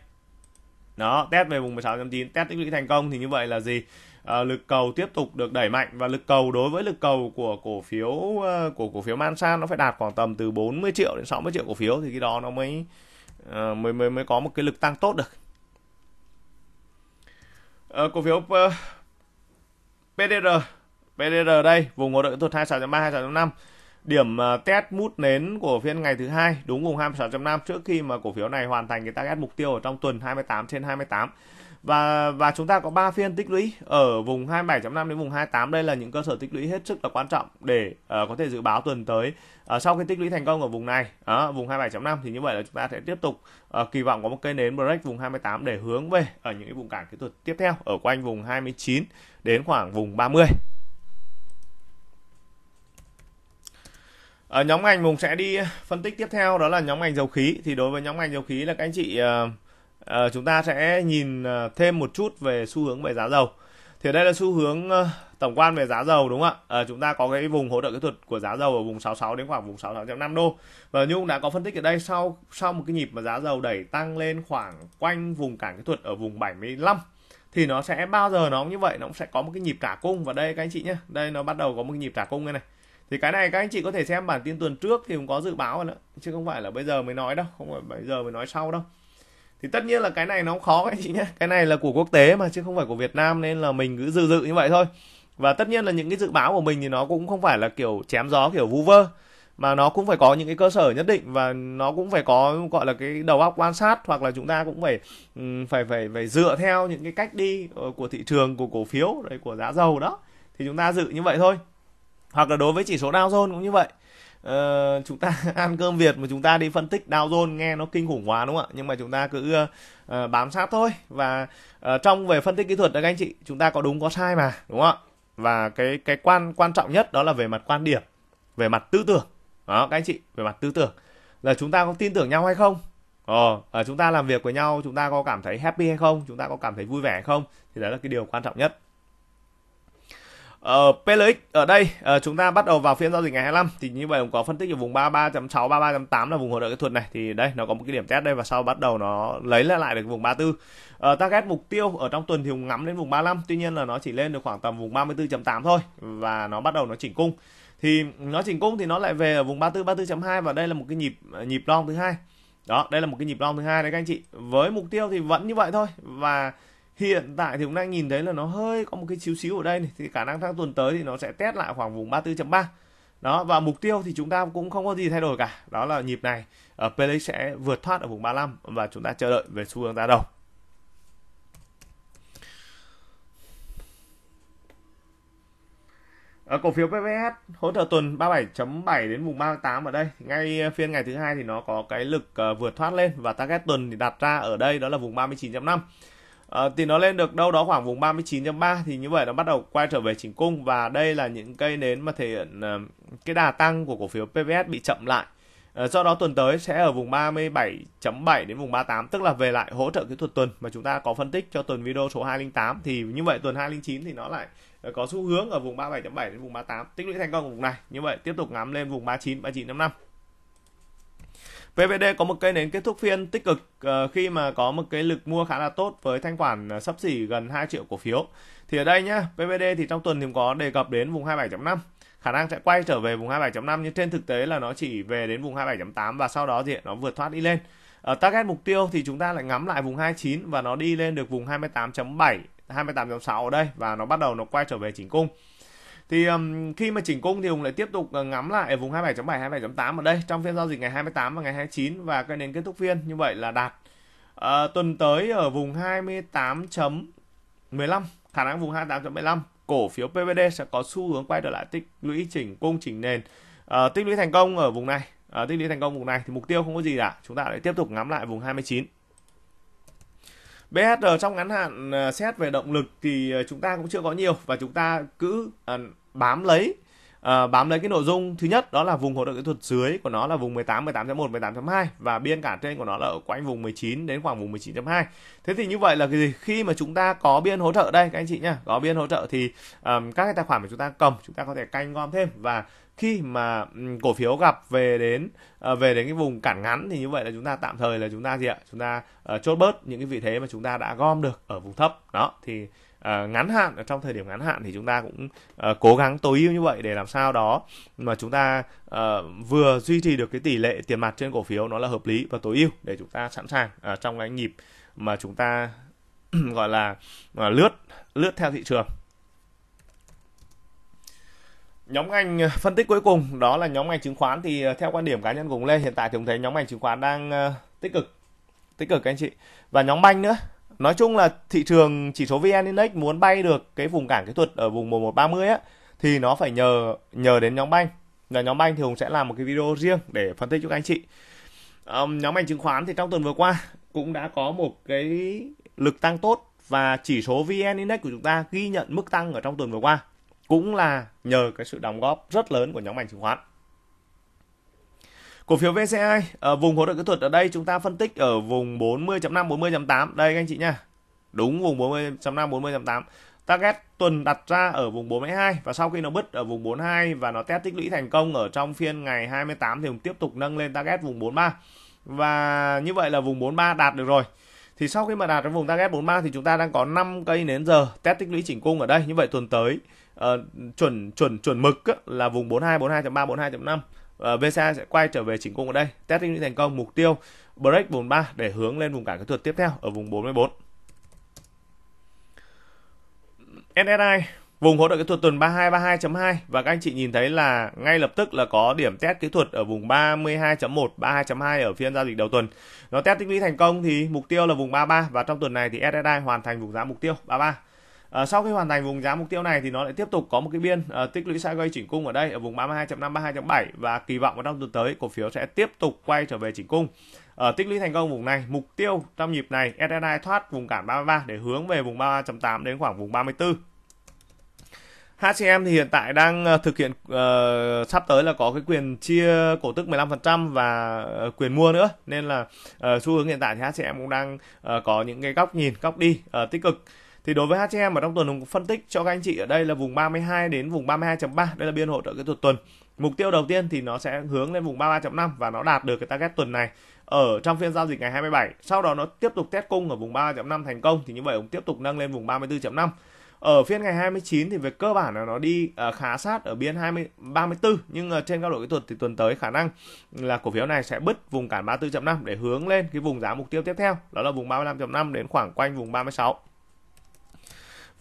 Đó, test về vùng 16.9, test tích lũy thành công thì như vậy là gì? À, lực cầu tiếp tục được đẩy mạnh và lực cầu đối với lực cầu của cổ phiếu của cổ phiếu Mansan nó phải đạt khoảng tầm từ 40 triệu đến 60 triệu cổ phiếu thì cái đó nó mới uh, mới mới mới có một cái lực tăng tốt được. Uh, cổ phiếu ờ, uh, PDR PDR đây vùng hỗ trợ kỹ thuật 26.3 26.5 điểm uh, test mút nến của phiên ngày thứ hai đúng vùng 26.5 trước khi mà cổ phiếu này hoàn thành cái target mục tiêu ở trong tuần 28 trên 28 và và chúng ta có 3 phiên tích lũy ở vùng 27.5 đến vùng 28 đây là những cơ sở tích lũy hết sức là quan trọng để uh, có thể dự báo tuần tới. Uh, sau khi tích lũy thành công ở vùng này uh, vùng 27.5 thì như vậy là chúng ta sẽ tiếp tục uh, kỳ vọng có một cây nến break vùng 28 để hướng về ở những cái vùng cản kỹ thuật tiếp theo ở quanh vùng 29 đến khoảng vùng 30 ở nhóm ngành vùng sẽ đi phân tích tiếp theo đó là nhóm ngành dầu khí. Thì đối với nhóm ngành dầu khí là các anh chị uh, à, chúng ta sẽ nhìn ờ, thêm một chút về xu hướng về giá dầu. Thì đây là xu hướng ờ, tổng quan về giá dầu đúng không ạ? À, chúng ta có cái vùng hỗ trợ kỹ thuật của giá dầu ở vùng 66 đến khoảng vùng 66.5 đô. Và Nhung đã có phân tích ở đây sau sau một cái nhịp mà giá dầu đẩy tăng lên khoảng quanh vùng cản kỹ thuật ở vùng 75 thì nó sẽ bao giờ nó cũng như vậy nó cũng sẽ có một cái nhịp trả cung. Và đây các anh chị nhé đây nó bắt đầu có một cái nhịp trả cung đây này. Thì cái này các anh chị có thể xem bản tin tuần trước thì cũng có dự báo rồi đó chứ không phải là bây giờ mới nói đâu không phải bây giờ mới nói sau đâu thì tất nhiên là cái này nó khó các anh chị nhé. Cái này là của quốc tế mà, chứ không phải của Việt Nam, nên là mình cứ dự dự như vậy thôi. Và tất nhiên là những cái dự báo của mình thì nó cũng không phải là kiểu chém gió, kiểu vu vơ, mà nó cũng phải có những cái cơ sở nhất định và nó cũng phải có, gọi là, cái đầu óc quan sát hoặc là chúng ta cũng phải ừ, phải phải phải dựa theo những cái cách đi ờ, của thị trường, của cổ phiếu đấy của giá dầu đó. Thì chúng ta dự như vậy thôi. Hoặc là đối với chỉ số Dow Jones cũng như vậy uh, chúng ta ăn cơm Việt mà chúng ta đi phân tích Dow Jones nghe nó kinh khủng quá đúng không ạ? Nhưng mà chúng ta cứ uh, bám sát thôi. Và uh, trong về phân tích kỹ thuật đấy các anh chị chúng ta có đúng có sai mà đúng không ạ? Và cái cái quan quan trọng nhất đó là về mặt quan điểm về mặt tư tưởng. Đó các anh chị về mặt tư tưởng. Là chúng ta có tin tưởng nhau hay không? Ờ, chúng ta làm việc với nhau chúng ta có cảm thấy happy hay không? Chúng ta có cảm thấy vui vẻ hay không? Thì đó là cái điều quan trọng nhất. Ờ, uh, PLX ở đây uh, chúng ta bắt đầu vào phiên giao dịch ngày 25 thì như vậy cũng có phân tích ở vùng 33.6 33.8 là vùng hỗ trợ kỹ thuật này thì đây nó có một cái điểm test đây và sau bắt đầu nó lấy lại được vùng 34. Uh, ờ, target mục tiêu ở trong tuần thì ngắm đến vùng 35 tuy nhiên là nó chỉ lên được khoảng tầm vùng 34.8 thôi và nó bắt đầu nó chỉnh cung. Thì nó chỉnh cung thì nó lại về ở vùng 34 34.2 và đây là một cái nhịp nhịp long thứ hai. Đó, đây là một cái nhịp long thứ hai đấy các anh chị. Với mục tiêu thì vẫn như vậy thôi và hiện tại thì cũng đang nhìn thấy là nó hơi có một cái xíu xíu ở đây này thì khả năng tháng tuần tới thì nó sẽ test lại khoảng vùng 34.3 đó và mục tiêu thì chúng ta cũng không có gì thay đổi cả. Đó là nhịp này ờ, ở PLX sẽ vượt thoát ở vùng 35 và chúng ta chờ đợi về xu hướng giá đầu. Ở cổ phiếu PVS hỗ trợ tuần 37.7 đến vùng 38 ở đây. Ngay phiên ngày thứ hai thì nó có cái lực uh, vượt thoát lên và target tuần thì đặt ra ở đây đó là vùng 39.5 à, thì nó lên được đâu đó khoảng vùng 39.3 thì như vậy nó bắt đầu quay trở về chỉnh cung và đây là những cây nến mà thể hiện uh, cái đà tăng của cổ phiếu PVS bị chậm lại. Uh, do đó tuần tới sẽ ở vùng 37.7 đến vùng 38 tức là về lại hỗ trợ kỹ thuật tuần mà chúng ta có phân tích cho tuần video số 208 thì như vậy tuần 209 thì nó lại có xu hướng ở vùng 37.7 đến vùng 38 tích lũy thành công của vùng này. Như vậy tiếp tục ngắm lên vùng 39 39.5 PVD có một cây nến kết thúc phiên tích cực ờ, khi mà có một cái lực mua khá là tốt với thanh khoản ờ, sắp xỉ gần 2 triệu cổ phiếu. Thì ở đây nhá, PVD thì trong tuần thì có đề cập đến vùng 27.5 khả năng sẽ quay trở về vùng 27.5 nhưng trên thực tế là nó chỉ về đến vùng 27.8 và sau đó thì nó vượt thoát đi lên. Ở target mục tiêu thì chúng ta lại ngắm lại vùng 29 và nó đi lên được vùng 28.7, 28.6 ở đây và nó bắt đầu nó quay trở về chỉnh cung. Thì um, khi mà chỉnh cung thì Hùng lại tiếp tục ờ, ngắm lại ở vùng 27.7, 27.8 ở đây trong phiên giao dịch ngày 28 và ngày 29 và cái nền kết thúc phiên như vậy là đạt. Uh, tuần tới ở vùng 28.15 khả năng vùng 28.15 cổ phiếu PVD sẽ có xu hướng quay trở lại tích lũy chỉnh cung chỉnh nền. Uh, tích lũy thành công ở vùng này uh, tích lũy thành công vùng này thì mục tiêu không có gì cả chúng ta lại tiếp tục ngắm lại vùng 29 BSR trong ngắn hạn à, xét về động lực thì à, chúng ta cũng chưa có nhiều và chúng ta cứ à, bám lấy uh, bám lấy cái nội dung. Thứ nhất đó là vùng hỗ trợ kỹ thuật dưới của nó là vùng 18 18.1 18.2 và biên cản trên của nó là ở quanh vùng 19 đến khoảng vùng 19.2 thế thì như vậy là cái gì? Khi mà chúng ta có biên hỗ trợ đây các anh chị nhá có biên hỗ trợ thì um, các cái tài khoản mà chúng ta cầm chúng ta có thể canh gom thêm và khi mà cổ phiếu gặp về đến ờ, về đến cái vùng cản ngắn thì như vậy là chúng ta tạm thời là chúng ta gì ạ? Chúng ta uh, chốt bớt những cái vị thế mà chúng ta đã gom được ở vùng thấp. Đó thì uh, ngắn hạn ở trong thời điểm ngắn hạn thì chúng ta cũng uh, cố gắng tối ưu như vậy để làm sao đó mà chúng ta uh, vừa duy trì được cái tỷ lệ tiền mặt trên cổ phiếu nó là hợp lý và tối ưu để chúng ta sẵn sàng uh, trong cái nhịp mà chúng ta gọi là uh, lướt lướt theo thị trường. Nhóm ngành phân tích cuối cùng đó là nhóm ngành chứng khoán thì theo quan điểm cá nhân của Lê hiện tại thì chúng thấy nhóm ngành chứng khoán đang tích cực tích cực các anh chị. Và nhóm banh nữa nói chung là thị trường chỉ số VN Index muốn bay được cái vùng cản kỹ thuật ở vùng 1130 á thì nó phải nhờ nhờ đến nhóm banh. Là nhóm banh thì Hùng sẽ làm một cái video riêng để phân tích cho các anh chị. Um, nhóm ngành chứng khoán thì trong tuần vừa qua cũng đã có một cái lực tăng tốt và chỉ số VN Index của chúng ta ghi nhận mức tăng ở trong tuần vừa qua cũng là nhờ cái sự đóng góp rất lớn của nhóm ngành chứng khoán. Cổ phiếu VCI ở vùng hỗ trợ kỹ thuật ở đây chúng ta phân tích ở vùng 40.5 40.8 đây các anh chị nha. Đúng vùng 40.5 40.8. Target tuần đặt ra ở vùng 42 và sau khi nó bứt ở vùng 42 và nó test tích lũy thành công ở trong phiên ngày 28 thì tiếp tục nâng lên target vùng 43. Và như vậy là vùng 43 đạt được rồi. Thì sau khi mà đạt đến vùng target 43 thì chúng ta đang có 5 cây nến giờ test tích lũy chỉnh cung ở đây. Như vậy tuần tới uh, chuẩn chuẩn chuẩn mực á, là vùng 42 42.3 42.5 Ờ, uh, VSA sẽ quay trở về chỉnh cung ở đây test tích thành công mục tiêu break 43 để hướng lên vùng cản kỹ thuật tiếp theo ở vùng 44 SSI vùng hỗ trợ kỹ thuật tuần 3232.2 và các anh chị nhìn thấy là ngay lập tức là có điểm test kỹ thuật ở vùng 32.1 32.2 ở phiên giao dịch đầu tuần. Nó test tích lũy thành công thì mục tiêu là vùng 33 và trong tuần này thì SSI hoàn thành vùng giá mục tiêu 33. À, sau khi hoàn thành vùng giá mục tiêu này thì nó lại tiếp tục có một cái biên à, tích lũy sideways chỉnh cung ở đây ở vùng 32.5 32.7 và kỳ vọng vào trong tuần tới cổ phiếu sẽ tiếp tục quay trở về chỉnh cung. Ở tích lũy thành công vùng này, mục tiêu trong nhịp này SNI thoát vùng cản 33 để hướng về vùng 33.8 đến khoảng vùng 34. HCM thì hiện tại đang thực hiện uh, sắp tới là có cái quyền chia cổ tức 15% và uh, quyền mua nữa nên là uh, xu hướng hiện tại thì HCM cũng đang uh, có những cái góc nhìn góc đi uh, tích cực thì đối với HCM mà trong tuần cũng phân tích cho các anh chị ở đây là vùng 32 đến vùng 32.3 đây là biên hỗ trợ kỹ thuật tuần. Mục tiêu đầu tiên thì nó sẽ hướng lên vùng 33.5 và nó đạt được cái target tuần này ở trong phiên giao dịch ngày 27 sau đó nó tiếp tục test cung ở vùng 33.5 thành công, thì như vậy cũng tiếp tục nâng lên vùng 34.5 ở phiên ngày 29 thì về cơ bản là nó đi à, khá sát ở biên 20 34 nhưng trên cao độ kỹ thuật thì tuần tới khả năng là cổ phiếu này sẽ bứt vùng cản 34.5 để hướng lên cái vùng giá mục tiêu tiếp theo, đó là vùng 35.5 đến khoảng quanh vùng 36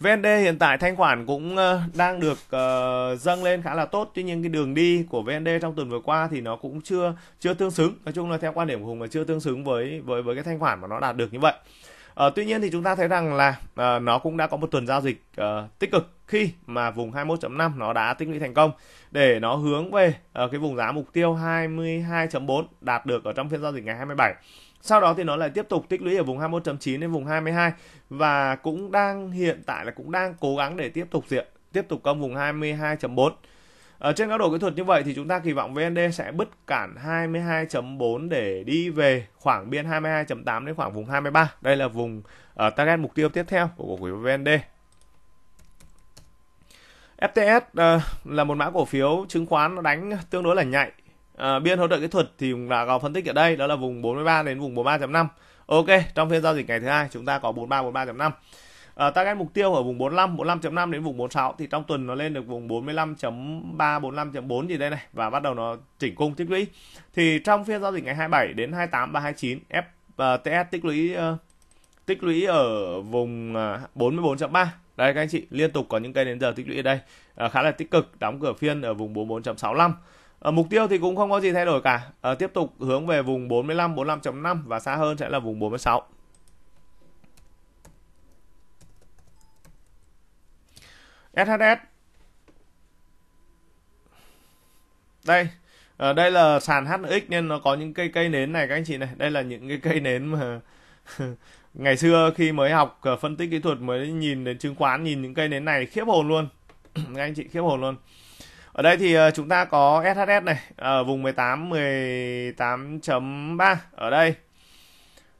VND hiện tại thanh khoản cũng ờ, đang được uh, dâng lên khá là tốt. Tuy nhiên cái đường đi của VND trong tuần vừa qua thì nó cũng chưa chưa tương xứng. Nói chung là theo quan điểm của Hùng là chưa tương xứng với với với cái thanh khoản mà nó đạt được như vậy. Uh, tuy nhiên thì chúng ta thấy rằng là uh, nó cũng đã có một tuần giao dịch uh, tích cực khi mà vùng 21.5 nó đã tích lũy thành công. Để nó hướng về uh, cái vùng giá mục tiêu 22.4 đạt được ở trong phiên giao dịch ngày 27 sau đó thì nó lại tiếp tục tích lũy ở vùng 21.9 đến vùng 22 và cũng đang hiện tại là cũng đang cố gắng để tiếp tục diện tiếp tục công vùng 22.4. Ở trên góc độ kỹ thuật như vậy thì chúng ta kỳ vọng VND sẽ bứt cản 22.4 để đi về khoảng biên 22.8 đến khoảng vùng 23. Đây là vùng uh, target mục tiêu tiếp theo của cổ phiếu VND. FTS uh, ờ, là một mã cổ phiếu chứng khoán nó đánh tương đối là nhạy à, biên hỗ trợ kỹ thuật thì là có phân tích ở đây đó là vùng 43 đến vùng 43.5 ok trong phiên giao dịch ngày thứ hai chúng ta có 43 43.5 uh, target mục tiêu ở vùng 45 45.5 đến vùng 46 thì trong tuần nó lên được vùng 45.3 45.4 gì đây này và bắt đầu nó chỉnh cung tích lũy thì trong phiên giao dịch ngày 27 đến 28 và 29 FTS uh, tích lũy uh, tích lũy ở vùng uh, 44.3 đây các anh chị liên tục có những cây đến giờ tích lũy ở đây uh, khá là tích cực đóng cửa phiên ở vùng 44.65 ở mục tiêu thì cũng không có gì thay đổi cả. À, tiếp tục hướng về vùng 45 45.5 và xa hơn sẽ là vùng 46. SHS đây ở đây là sàn HX nên nó có những cây cây nến này các anh chị này đây là những cái cây nến mà ngày xưa khi mới học phân tích kỹ thuật mới nhìn đến chứng khoán nhìn những cây nến này khiếp hồn luôn các anh chị khiếp hồn luôn ở đây thì ờ, chúng ta có SHS này ở vùng 18 18.3 ở đây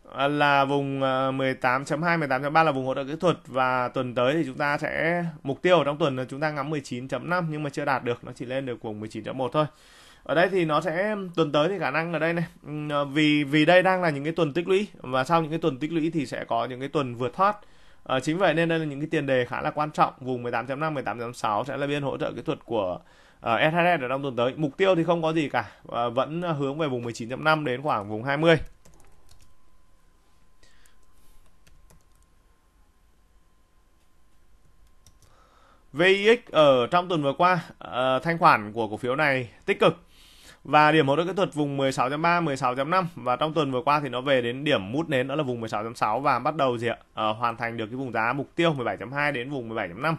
ờ, là vùng 18.2 18.3 là vùng hỗ trợ kỹ thuật. Và tuần tới thì chúng ta sẽ mục tiêu trong tuần là chúng ta ngắm 19.5 nhưng mà chưa đạt được nó chỉ lên được vùng 19.1 thôi. Ở đây thì nó sẽ tuần tới thì khả năng ở đây này vì vì đây đang là những cái tuần tích lũy và sau những cái tuần tích lũy thì sẽ có những cái tuần vượt thoát à, chính vậy nên đây là những cái tiền đề khá là quan trọng. Vùng 18.5 18.6 sẽ là biên hỗ trợ kỹ thuật của Ờ, uh, SHS ở trong tuần tới. Mục tiêu thì không có gì cả. Uh, vẫn hướng về vùng 19.5 đến khoảng vùng 20 VIX ở trong tuần vừa qua uh, thanh khoản của cổ phiếu này tích cực. Và điểm hỗ trợ kỹ thuật vùng 16.3 16.5 và trong tuần vừa qua thì nó về đến điểm mút nến đó là vùng 16.6 và bắt đầu gì ạ? Uh, hoàn thành được cái vùng giá mục tiêu 17.2 đến vùng 17.5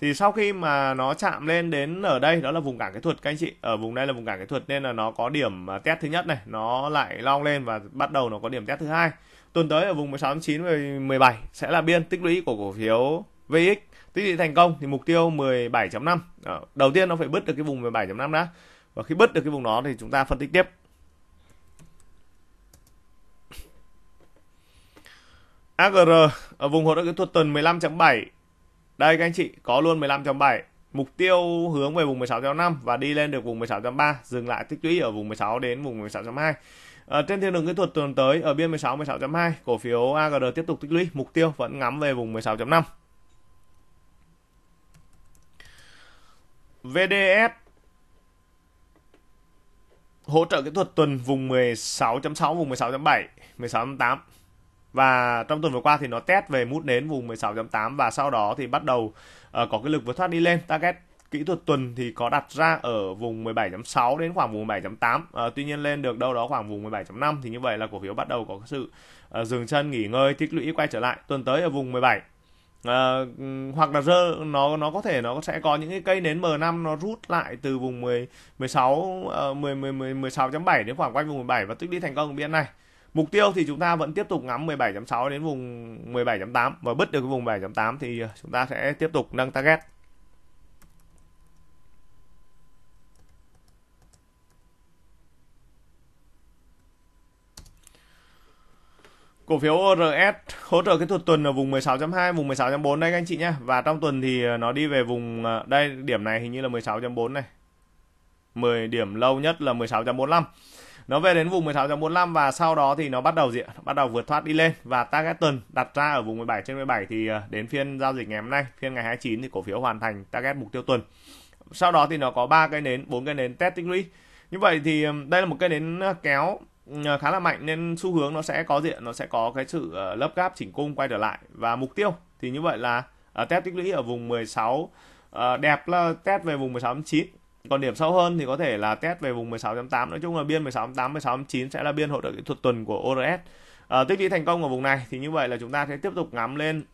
thì sau khi mà nó chạm lên đến ở đây, đó là vùng cản kỹ thuật, các anh chị. Ở vùng đây là vùng cản kỹ thuật nên là nó có điểm à, test thứ nhất này, nó lại long lên và bắt đầu nó có điểm test thứ hai. Tuần tới ở vùng 16.9 17 sẽ là biên tích lũy của cổ phiếu VX tích lũy thành công thì mục tiêu 17.5 ờ, đầu tiên nó phải bứt được cái vùng 17.5 đã. Và khi bứt được cái vùng đó thì chúng ta phân tích tiếp. AGR ở vùng hỗ trợ kỹ thuật tuần 15.7 đây các anh chị, có luôn 15.7 mục tiêu hướng về vùng 16.5 và đi lên được vùng 16.3 dừng lại tích lũy ở vùng 16 đến vùng 16.2 ở ờ, trên thiên đường kỹ thuật tuần tới, ở biên 16 16.2 cổ phiếu AGR tiếp tục tích lũy, mục tiêu vẫn ngắm về vùng 16.5 VDS hỗ trợ kỹ thuật tuần vùng 16.6 vùng 16.7 16.8 và trong tuần vừa qua thì nó test về mút nến vùng 16.8 và sau đó thì bắt đầu uh, có cái lực vượt thoát đi lên. Target kỹ thuật tuần thì có đặt ra ở vùng 17.6 đến khoảng vùng 17.8 uh, ờ, tuy nhiên lên được đâu đó khoảng vùng 17.5 thì như vậy là cổ phiếu bắt đầu có sự uh, dừng chân nghỉ ngơi tích lũy quay trở lại tuần tới ở vùng 17 Uh, hoặc là rơ nó nó có thể nó sẽ có những cái cây nến M5 nó rút lại từ vùng 10 16 uh, 10 10 10 16.7 đến khoảng quanh vùng 17 và tích lũy thành công biên này. Mục tiêu thì chúng ta vẫn tiếp tục ngắm 17.6 đến vùng 17.8 và bứt được cái vùng 7.8 thì ờ, chúng ta sẽ tiếp tục nâng target. Cổ phiếu ORS hỗ trợ kỹ thuật tuần ở vùng 16.2, vùng 16.4 đây các anh chị nhé. Và trong tuần thì ờ, nó đi về vùng ờ, đây điểm này hình như là 16.4 này. 10 điểm lâu nhất là 16.45 nó về đến vùng 16.45 và sau đó thì nó bắt đầu gì bắt đầu vượt thoát đi lên. Và target tuần đặt ra ở vùng 17 trên 17 thì ờ, đến phiên giao dịch ngày hôm nay, phiên ngày 29 thì cổ phiếu hoàn thành target mục tiêu tuần. Sau đó thì nó có ba cây nến, bốn cây nến test tích lũy như vậy thì đây là một cây nến ờ, kéo ờ, khá là mạnh nên xu hướng nó sẽ có diện nó sẽ có cái sự lấp gáp chỉnh cung quay trở lại. Và mục tiêu thì như vậy là test tích lũy ở vùng 16 đẹp là test về vùng 16.9 còn điểm sâu hơn thì có thể là test về vùng 16.8 nói chung là biên 16.8 16.9 sẽ là biên hỗ trợ kỹ thuật tuần của ORS à, ờ, tích lũy thành công ở vùng này thì như vậy là chúng ta sẽ tiếp tục ngắm lên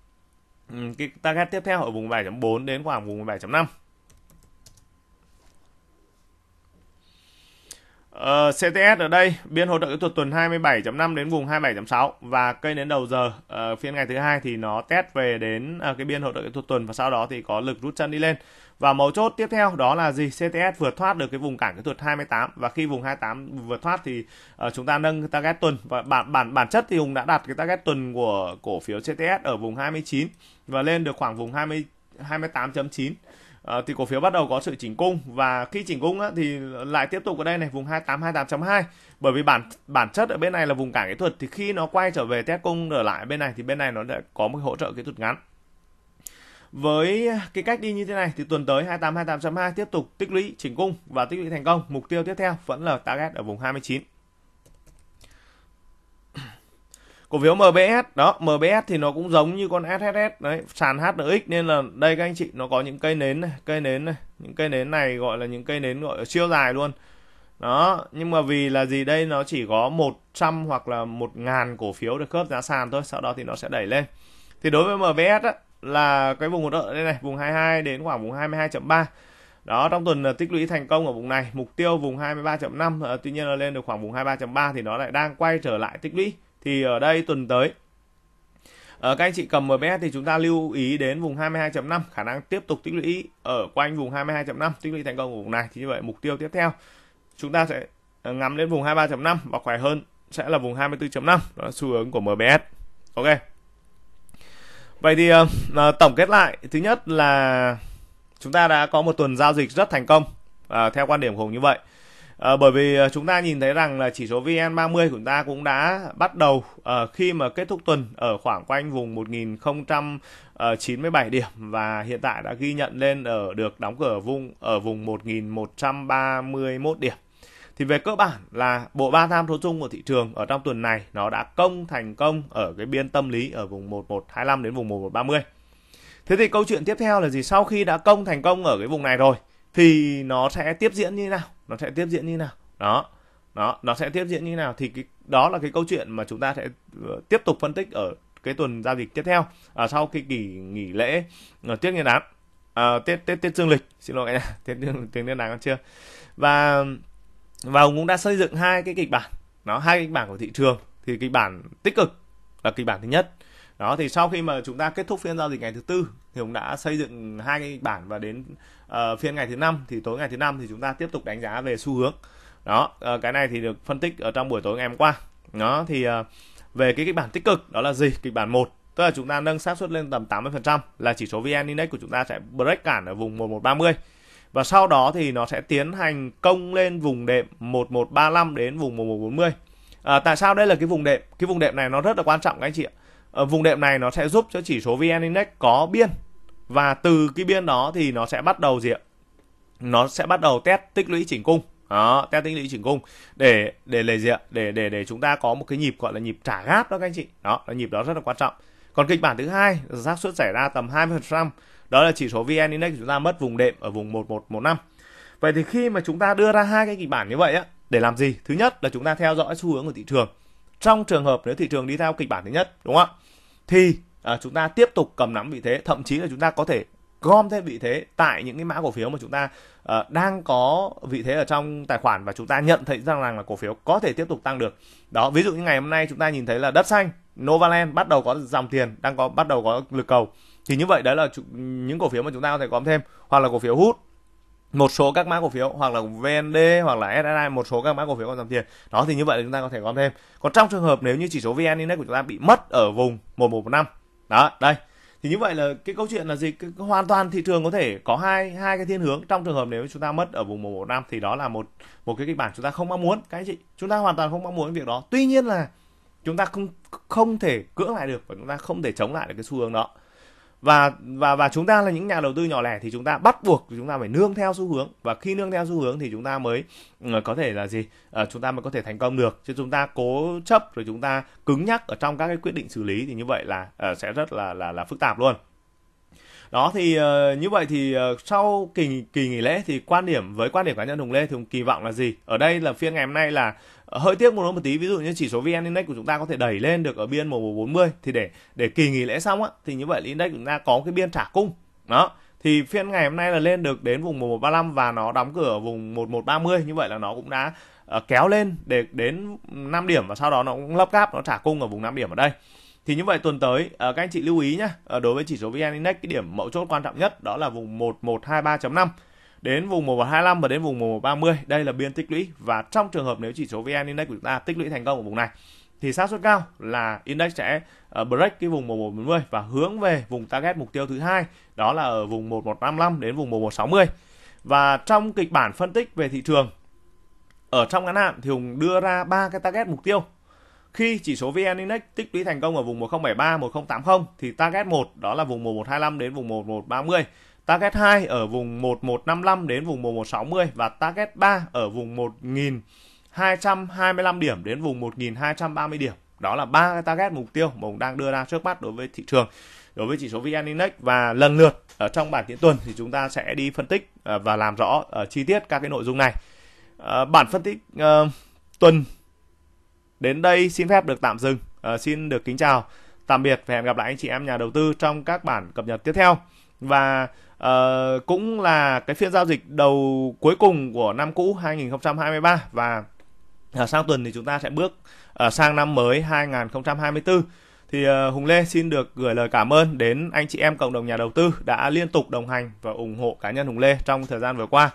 cái target tiếp theo ở vùng 7.4 đến khoảng vùng 17.5 Uh, CTS ở đây biên hỗ trợ kỹ thuật tuần 27.5 đến vùng 27.6 và cây đến đầu giờ uh, phiên ngày thứ hai thì nó test về đến uh, cái biên hỗ trợ kỹ thuật tuần và sau đó thì có lực rút chân đi lên và mấu chốt tiếp theo đó là gì? CTS vượt thoát được cái vùng cản kỹ thuật 28 và khi vùng 28 vượt thoát thì uh, chúng ta nâng target tuần. Và bản bản bản chất thì Hùng đã đặt cái target tuần của cổ phiếu CTS ở vùng 29 và lên được khoảng vùng 20 28.9 uh, thì cổ phiếu bắt đầu có sự chỉnh cung. Và khi chỉnh cung á, thì lại tiếp tục ở đây này vùng 28 28.2 bởi vì bản bản chất ở bên này là vùng cản kỹ thuật. Thì khi nó quay trở về test cung trở lại bên này thì bên này nó đã có một hỗ trợ kỹ thuật ngắn với cái cách đi như thế này thì tuần tới 28 28.2 tiếp tục tích lũy chỉnh cung và tích lũy thành công. Mục tiêu tiếp theo vẫn là target ở vùng 29. cổ phiếu MBS đó MBS thì nó cũng giống như con SSS đấy, sàn HNX nên là đây các anh chị, nó có những cây nến này, cây nến này, những cây nến này gọi là những cây nến gọi là siêu dài luôn đó, nhưng mà vì là gì đây, nó chỉ có 100 hoặc là 1 ngàn cổ phiếu được khớp giá sàn thôi, sau đó thì nó sẽ đẩy lên thì đối với MBS á, là cái vùng hỗ trợ đây này vùng 22 đến khoảng vùng 22.3 đó trong tuần à, tích lũy thành công ở vùng này mục tiêu vùng 23.5 à, tuy nhiên là lên được khoảng vùng 23.3 thì nó lại đang quay trở lại tích lũy. Thì ở đây tuần tới ở các anh chị cầm MBS thì chúng ta lưu ý đến vùng 22.5 khả năng tiếp tục tích lũy ở quanh vùng 22.5 tích lũy thành công ở vùng này. Thì như vậy mục tiêu tiếp theo chúng ta sẽ à, ngắm lên vùng 23.5 và khỏe hơn sẽ là vùng 24.5 đó là xu hướng của MBS ok vậy thì uh, tổng kết lại thứ nhất là chúng ta đã có một tuần giao dịch rất thành công uh, theo quan điểm của Hùng như vậy Uh, bởi vì chúng ta nhìn thấy rằng là chỉ số VN30 của chúng ta cũng đã bắt đầu uh, khi mà kết thúc tuần ở khoảng quanh vùng 1097 điểm và hiện tại đã ghi nhận lên ở được đóng cửa vùng ở vùng 1131 điểm. Thì về cơ bản là bộ ba tham số chung của thị trường ở trong tuần này nó đã công thành công ở cái biên tâm lý ở vùng 1125 đến vùng 1130. Thế thì câu chuyện tiếp theo là gì? Sau khi đã công thành công ở cái vùng này rồi thì nó sẽ tiếp diễn như thế nào? Nó sẽ tiếp diễn như thế nào? Đó. Đó, nó sẽ tiếp diễn như thế nào thì cái đó là cái câu chuyện mà chúng ta sẽ ờ, tiếp tục phân tích ở cái tuần giao dịch tiếp theo à, sau cái kỳ nghỉ lễ ờ, ở Tết Nguyên đán à, Tết Tết Tết Dương lịch xin lỗi cả nhà Tết Tết Nguyên đán còn chưa và và ông cũng đã xây dựng hai cái kịch bản. Nó hai kịch bản của thị trường thì kịch bản tích cực là kịch bản thứ nhất. Đó thì sau khi mà chúng ta kết thúc phiên giao dịch ngày thứ tư thì ông đã xây dựng hai cái kịch bản và đến uh, phiên ngày thứ năm. Thì tối ngày thứ năm thì chúng ta tiếp tục đánh giá về xu hướng. Đó uh, cái này thì được phân tích ở trong buổi tối ngày hôm qua. Đó thì uh, về cái kịch bản tích cực đó là gì? Kịch bản 1 tức là chúng ta nâng xác suất lên tầm 80% là chỉ số VN Index của chúng ta sẽ break cản ở vùng 1130 và sau đó thì nó sẽ tiến hành công lên vùng đệm 1135 đến vùng 1140 à, tại sao đây là cái vùng đệm? Cái vùng đệm này nó rất là quan trọng các anh chị ạ. À, vùng đệm này nó sẽ giúp cho chỉ số VN Index có biên. Và từ cái biên đó thì nó sẽ bắt đầu gì ạ? Nó sẽ bắt đầu test tích lũy chỉnh cung. Đó test tích lũy chỉnh cung. Để để để gì ạ? Để để để chúng ta có một cái nhịp gọi là nhịp trả gáp đó các anh chị. Đó là nhịp đó rất là quan trọng. Còn kịch bản thứ hai xác suất xảy ra tầm 20% đó là chỉ số VN Index chúng ta mất vùng đệm ở vùng 1115 vậy thì khi mà chúng ta đưa ra hai cái kịch bản như vậy á để làm gì? Thứ nhất là chúng ta theo dõi xu hướng của thị trường. Trong trường hợp nếu thị trường đi theo kịch bản thứ nhất đúng không ạ? Thì à, chúng ta tiếp tục cầm nắm vị thế thậm chí là chúng ta có thể gom thêm vị thế tại những cái mã cổ phiếu mà chúng ta uh, đang có vị thế ở trong tài khoản và chúng ta nhận thấy rằng là cổ phiếu có thể tiếp tục tăng được. Đó ví dụ như ngày hôm nay chúng ta nhìn thấy là đất xanh Novaland bắt đầu có dòng tiền đang có bắt đầu có lực cầu thì như vậy đấy là những cổ phiếu mà chúng ta có thể gom thêm hoặc là cổ phiếu hút một số các mã cổ phiếu hoặc là VND hoặc là SSI một số các mã cổ phiếu còn dòng tiền. Đó thì như vậy là chúng ta có thể gom thêm. Còn trong trường hợp nếu như chỉ số VN Index của chúng ta bị mất ở vùng 1115 đó đây. Thì như vậy là cái câu chuyện là gì? Cái, hoàn toàn thị trường có thể có hai hai cái thiên hướng. Trong trường hợp nếu chúng ta mất ở vùng 115 thì đó là một một cái kịch bản chúng ta không mong muốn. Các anh chị chúng ta hoàn toàn không mong muốn việc đó. Tuy nhiên là chúng ta không không thể cưỡng lại được và chúng ta không thể chống lại được cái xu hướng đó và và và chúng ta là những nhà đầu tư nhỏ lẻ thì chúng ta bắt buộc chúng ta phải nương theo xu hướng. Và khi nương theo xu hướng thì chúng ta mới ờ, có thể là gì? À, chúng ta mới có thể thành công được. Chứ chúng ta cố chấp rồi chúng ta cứng nhắc ở trong các cái quyết định xử lý thì như vậy là à, sẽ rất là là là phức tạp luôn. Đó thì uh, như vậy thì uh, sau kỳ kỳ nghỉ lễ thì quan điểm với quan điểm cá nhân Hùng Lê thì Hùng kỳ vọng là gì? Ở đây là phiên ngày hôm nay là hơi tiếc một một tí ví dụ như chỉ số vn index của chúng ta có thể đẩy lên được ở biên 1140 thì để để kỳ nghỉ lễ xong á thì như vậy index chúng ta có cái biên trả cung. Đó thì phiên ngày hôm nay là lên được đến vùng 1135 và nó đóng cửa ở vùng 1130 như vậy là nó cũng đã uh, kéo lên để đến 5 điểm và sau đó nó cũng lấp gáp nó trả cung ở vùng 5 điểm ở đây. Thì như vậy tuần tới ờ, các anh chị lưu ý nhé ờ, đối với chỉ số vn index cái điểm mẫu chốt quan trọng nhất đó là vùng 1123.5 đến vùng 1125 và đến vùng 1130 đây là biên tích lũy và trong trường hợp nếu chỉ số VN Index của chúng ta tích lũy thành công ở vùng này thì xác suất cao là index sẽ ờ, break cái vùng 1140 và hướng về vùng target mục tiêu thứ hai đó là ở vùng 1155 đến vùng 1160 và trong kịch bản phân tích về thị trường ở trong ngắn hạn thì Hùng đưa ra ba cái target mục tiêu. Khi chỉ số VN Index tích lũy thành công ở vùng 1073, 1080 thì target 1 đó là vùng 1125 đến vùng 1130. Target 2 ở vùng 1155 đến vùng 1160 và target 3 ở vùng 1225 điểm đến vùng 1230 điểm. Đó là ba cái target mục tiêu mà ông đang đưa ra trước mắt đối với thị trường, đối với chỉ số VN Index và lần lượt ở trong bản tin tuần thì chúng ta sẽ đi phân tích ờ, và làm rõ ở chi tiết các cái nội dung này. Ờ, bản phân tích tuần đến đây xin phép được tạm dừng. Xin được kính chào, tạm biệt và hẹn gặp lại anh chị em nhà đầu tư trong các bản cập nhật tiếp theo. Và uh, cũng là cái phiên giao dịch đầu cuối cùng của năm cũ 2023 và uh, sang tuần thì chúng ta sẽ bước uh, sang năm mới 2024 thì uh, Hùng Lê xin được gửi lời cảm ơn đến anh chị em cộng đồng nhà đầu tư đã liên tục đồng hành và ủng hộ cá nhân Hùng Lê trong thời gian vừa qua.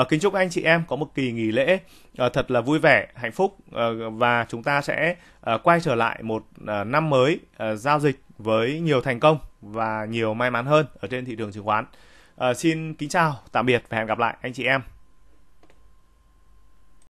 Uh, kính chúc anh chị em có một kỳ nghỉ lễ uh, thật là vui vẻ, hạnh phúc uh, và chúng ta sẽ uh, quay trở lại một uh, năm mới uh, giao dịch với nhiều thành công và nhiều may mắn hơn ở trên thị trường chứng khoán. Ờ, xin kính chào, tạm biệt và hẹn gặp lại anh chị em.